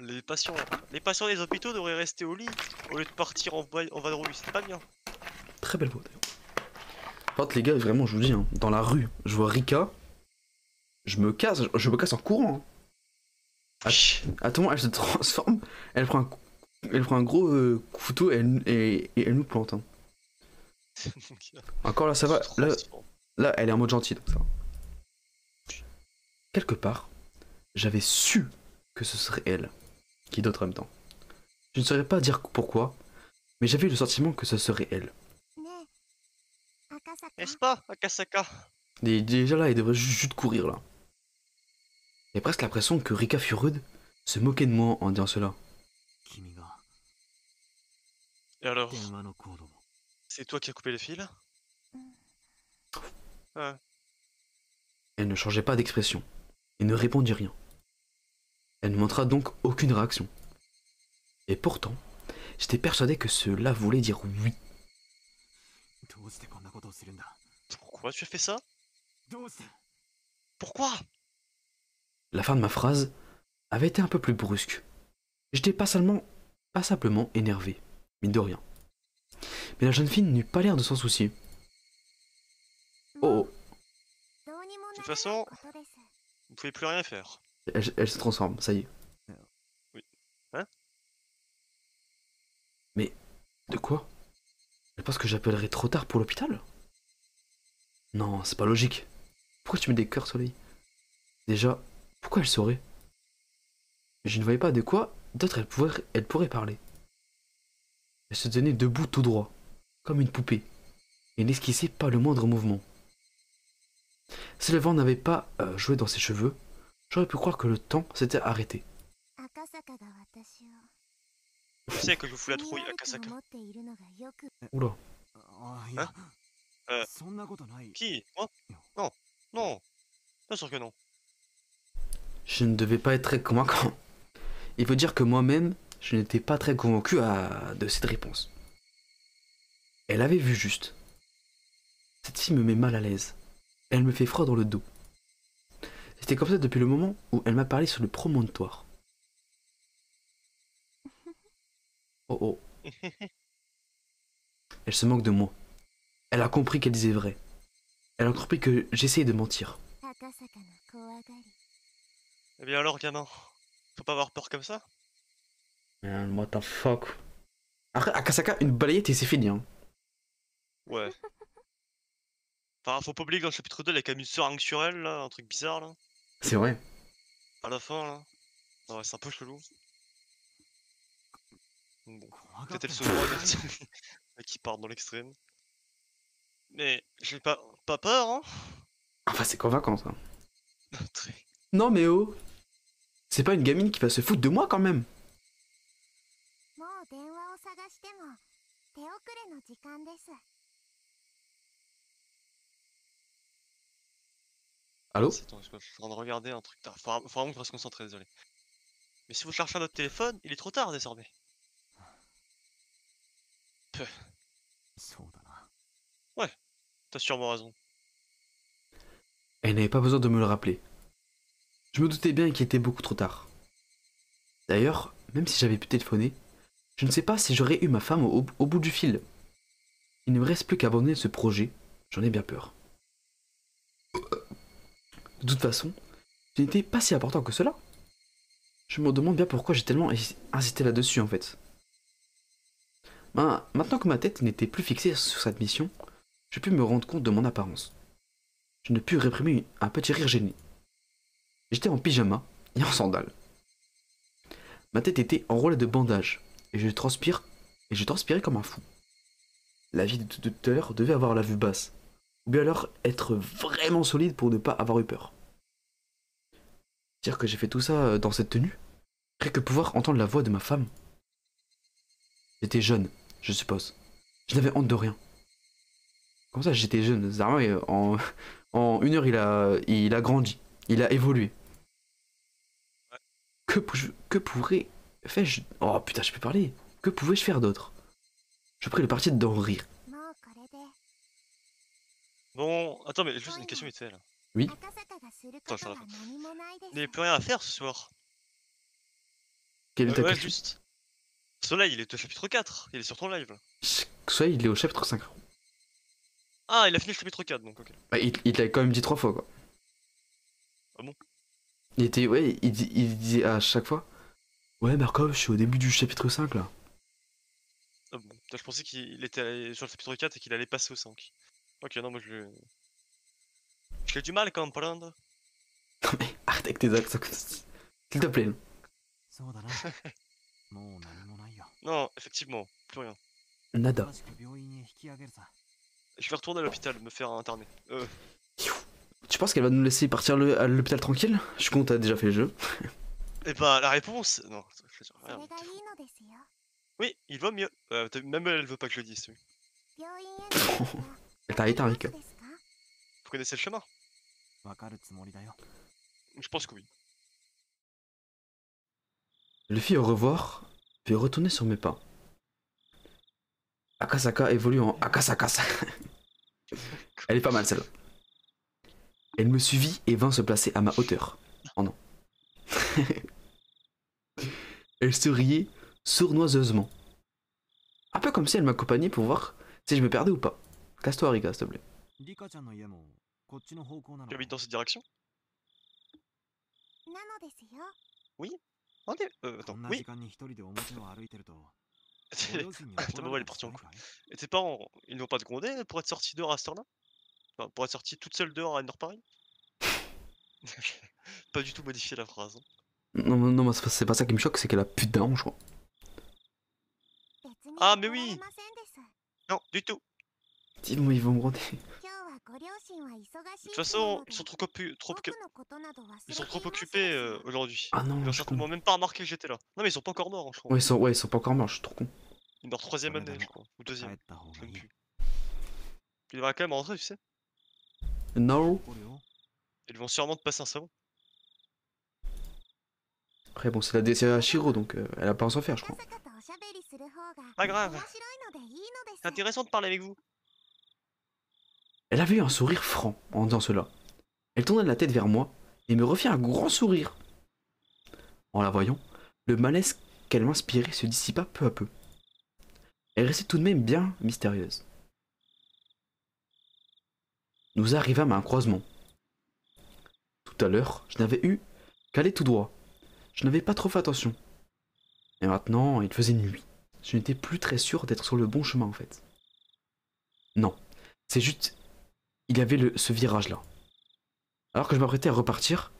Speaker 2: les patients, les patients des hôpitaux devraient rester au lit au lieu de partir en, en vadrouille, c'est pas bien.
Speaker 1: Très belle voix d'ailleurs. Par contre, les gars, vraiment, je vous dis, hein, dans la rue, je vois Rika, je me casse, je me casse en courant. hein. À tout moment, elle se transforme, elle prend un, elle prend un gros euh, couteau et elle, et- et elle nous plante. hein. Encore là, ça va. Là, là, elle est en mode gentil, donc ça va quelque part, j'avais su que ce serait elle qui d'autre en même temps. Je ne saurais pas dire pourquoi, mais j'avais le sentiment que ce serait elle.
Speaker 2: N'est-ce pas, Akasaka?
Speaker 1: Déjà là, il devrait juste courir là. J'ai presque l'impression que Rika Furude se moquait de moi en disant cela.
Speaker 2: Et alors? C'est toi qui as coupé le fil euh.
Speaker 1: Elle ne changeait pas d'expression et ne répondit rien. Elle ne montra donc aucune réaction. Et pourtant, j'étais persuadé que cela voulait dire oui.
Speaker 2: Pourquoi tu fais ça? Pourquoi?
Speaker 1: La fin de ma phrase avait été un peu plus brusque. J'étais pas simplement énervé, mine de rien. Mais la jeune fille n'eut pas l'air de s'en soucier. Oh, oh.
Speaker 5: De
Speaker 2: toute façon, vous pouvez plus rien faire.
Speaker 1: Elle, se transforme, ça y est. Oui. Hein? Mais de quoi? Elle pense que j'appellerai trop tard pour l'hôpital Non, c'est pas logique. Pourquoi tu mets des cœurs, Soleil Déjà, pourquoi elle saurait? Je ne voyais pas de quoi d'autre elle, elle pourrait parler. Elle se tenait debout tout droit, comme une poupée, et n'esquissait pas le moindre mouvement. Si le vent n'avait pas euh, joué dans ses cheveux, j'aurais pu croire que le temps s'était arrêté.
Speaker 2: Je sais que je vous fous la trouille,
Speaker 5: Akasaka. Euh,
Speaker 1: oula.
Speaker 4: Hein euh,
Speaker 2: Qui Moi Non Non Bien sûr que non.
Speaker 1: Je ne devais pas être très convaincant. Il faut dire que moi-même, je n'étais pas très convaincu de cette réponse. Elle avait vu juste. Cette fille me met mal à l'aise. Elle me fait froid dans le dos. C'était comme ça depuis le moment où elle m'a parlé sur le promontoire. Oh oh. Elle se moque de moi. Elle a compris qu'elle disait vrai. Elle a compris que j'essayais de mentir.
Speaker 2: Eh bien alors, gamin, faut pas avoir peur comme ça.
Speaker 1: Man, what the. Après, Akasaka, une balayette et c'est fini. Hein.
Speaker 2: Ouais. Enfin, faut pas oublier que dans le chapitre 2, il a quand même une seringue sur elle, là, un truc bizarre, là.
Speaker 1: C'est vrai.
Speaker 2: À la fin, là. Ah ouais, c'est un peu chelou. Bon,
Speaker 4: oh,
Speaker 2: peut-être elle se voit, qui part dans l'extrême. Mais j'ai pas, pas peur, hein
Speaker 1: Enfin, c'est qu'en vacances,
Speaker 2: hein.
Speaker 1: non, mais oh C'est pas une gamine qui va se foutre de moi, quand même Allô?
Speaker 2: Je suis en train de regarder un truc. Faut vraiment qu'on se concentrer, désolé. Mais si vous cherchez un autre téléphone, il est trop tard désormais.
Speaker 4: Ouais,
Speaker 2: t'as sûrement raison.
Speaker 1: Elle n'avait pas besoin de me le rappeler. Je me doutais bien qu'il était beaucoup trop tard. D'ailleurs, même si j'avais pu téléphoner, je ne sais pas si j'aurais eu ma femme au bout du fil. Il ne me reste plus qu'à abandonner ce projet, j'en ai bien peur. De toute façon, ce n'était pas si important que cela. Je me demande bien pourquoi j'ai tellement insisté là-dessus en fait. Ben, maintenant que ma tête n'était plus fixée sur cette mission, je pus me rendre compte de mon apparence. Je ne pus réprimer un petit rire gêné. J'étais en pyjama et en sandales. Ma tête était enroulée de bandages et je transpire et je transpirais comme un fou. La vie de tout à l'heure devait avoir la vue basse, ou bien alors être vraiment solide pour ne pas avoir eu peur dire que j'ai fait tout ça euh, dans cette tenue, rien que pouvoir entendre la voix de ma femme. J'étais jeune, je suppose. Je n'avais honte de rien. Comme ça, j'étais jeune? Euh, en, en une heure, il a, il a grandi. Il a évolué. Que, que pourrais-je. Oh putain, je peux parler. Que pouvais-je faire d'autre? Je pris le parti d'en rire.
Speaker 2: Bon, attends, mais juste une question vite fait là.
Speaker 5: Oui. Attends, je
Speaker 2: Il n'y a plus rien à faire ce soir.
Speaker 1: Quel est
Speaker 2: euh,
Speaker 1: ta
Speaker 2: ouais, juste. Soleil, il est au chapitre 4. Il est sur ton live.
Speaker 1: Soleil, il est au chapitre 5.
Speaker 2: Ah, il a fini le chapitre 4, donc ok.
Speaker 1: Bah, il l'a quand même dit trois fois, quoi.
Speaker 2: Ah bon?
Speaker 1: Il était, ouais, il, dit, il dit à chaque fois Ouais, Markov, je suis au début du chapitre 5 là.
Speaker 2: Ah bon, je pensais qu'il était sur le chapitre 4 et qu'il allait passer au 5. Ok, non, moi je le. J'ai du mal à comprendre.
Speaker 1: Non mais arrête avec tes accents. S'il te plaît.
Speaker 2: non, effectivement, plus rien.
Speaker 1: Nada.
Speaker 2: Je vais retourner à l'hôpital, me faire interner. Euh...
Speaker 1: Tu penses qu'elle va nous laisser partir à l'hôpital tranquille? Je suis content, t'as déjà fait le jeu.
Speaker 2: Et bah, la réponse. Non, je rien, Oui, il va mieux. Euh, même elle veut pas que je le dise, oui.
Speaker 5: T'as arrêté avec.
Speaker 2: Vous connaissez le chemin? Je pense que oui.
Speaker 1: Je le fis au revoir, puis retourner sur mes pas. Akasaka évolue en Akasakasa. Elle est pas mal celle-là. Elle me suivit et vint se placer à ma hauteur. Oh non. elle se riait sournoiseusement. Un peu comme si elle m'accompagnait pour voir si je me perdais ou pas. Casse-toi, Rika, s'il te plaît.
Speaker 4: リカちゃんの家もこっちの方向なの
Speaker 2: Tu habites dans cette direction
Speaker 5: なのですよ
Speaker 2: Ah, mais, euh,
Speaker 4: こ
Speaker 2: attends,
Speaker 4: んな
Speaker 2: oui.
Speaker 4: 時間に一人で表を歩いてると
Speaker 2: Ta maman, elle est partie en couille. Et tes parents, ils n'ont pas te grondé pour être sortis dehors à cette heure-là Enfin, Pour être sortis toute seule dehors à une heure pareille Pas du tout modifier la phrase. hein.
Speaker 1: Non, non, non, c'est pas- c'est pas ça qui me choque, c'est qu'elle a plus d'un, je crois.
Speaker 5: 別に
Speaker 2: Ah, mais
Speaker 5: 怒られ
Speaker 2: oui.
Speaker 5: ませんです
Speaker 2: Non, du tout.
Speaker 1: Dis moi ils vont me gronder.
Speaker 2: De toute façon, ils sont trop, trop, ils sont trop occupés euh, aujourd'hui.
Speaker 1: Ah non,
Speaker 2: ils ont certainement même pas remarqué que j'étais là. Non, mais ils sont pas encore morts, hein, je crois.
Speaker 1: Ouais, ils sont, ouais, ils sont pas encore morts, je suis trop con.
Speaker 2: Ils meurent troisième année, je crois. Ou deuxième. Je sais quand même rentrer, tu sais.
Speaker 1: No.
Speaker 2: Ils vont sûrement te passer un savon.
Speaker 1: Après, bon, c'est la DCA Shiro, donc euh, elle a pas à s'en faire, je crois.
Speaker 2: Pas grave. C'est intéressant de parler avec vous.
Speaker 1: Elle avait eu un sourire franc en disant cela. Elle tourna la tête vers moi et me refit un grand sourire. En la voyant, le malaise qu'elle m'inspirait se dissipa peu à peu. Elle restait tout de même bien mystérieuse. Nous arrivâmes à un croisement. Tout à l'heure, je n'avais eu qu'aller tout droit. Je n'avais pas trop fait attention. Et maintenant, il faisait nuit. Je n'étais plus très sûr d'être sur le bon chemin en fait. Non, c'est juste il y avait le, ce virage-là. Alors que je m'apprêtais à repartir,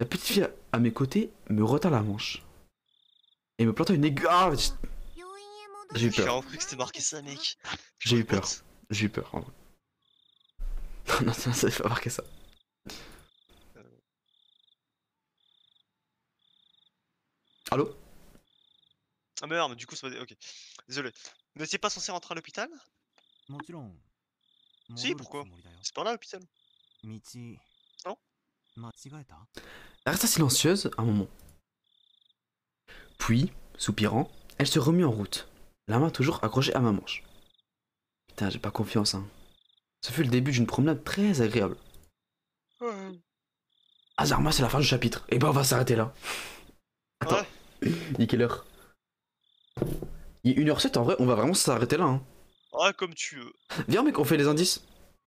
Speaker 1: la petite fille à mes côtés me retint la manche. Et me planta une aiguille. Ah, J'ai eu peur.
Speaker 2: J'ai que c'était marqué ça, mec.
Speaker 1: J'ai eu peur. J'ai eu peur, en vrai. Non, non, ça ne pas marqué ça. Allô?
Speaker 2: Ah, mais merde, du coup, c'est pas. Ok. Désolé. Vous n'étiez pas censé rentrer à l'hôpital?
Speaker 4: Non,
Speaker 2: si, pourquoi? C'est par là l'hôpital. Non
Speaker 1: Elle resta silencieuse un moment. Puis, soupirant, elle se remit en route, la main toujours accrochée à ma manche. Putain, j'ai pas confiance, hein. Ce fut le début d'une promenade très agréable. Ouais. Azarma, c'est la fin du chapitre. Et eh ben, on va s'arrêter là. Attends.
Speaker 2: Ouais.
Speaker 1: Il est quelle heure Il est 1h07, en vrai, on va vraiment s'arrêter là, hein.
Speaker 2: Ah, comme tu veux.
Speaker 1: Viens, mec, on fait les indices.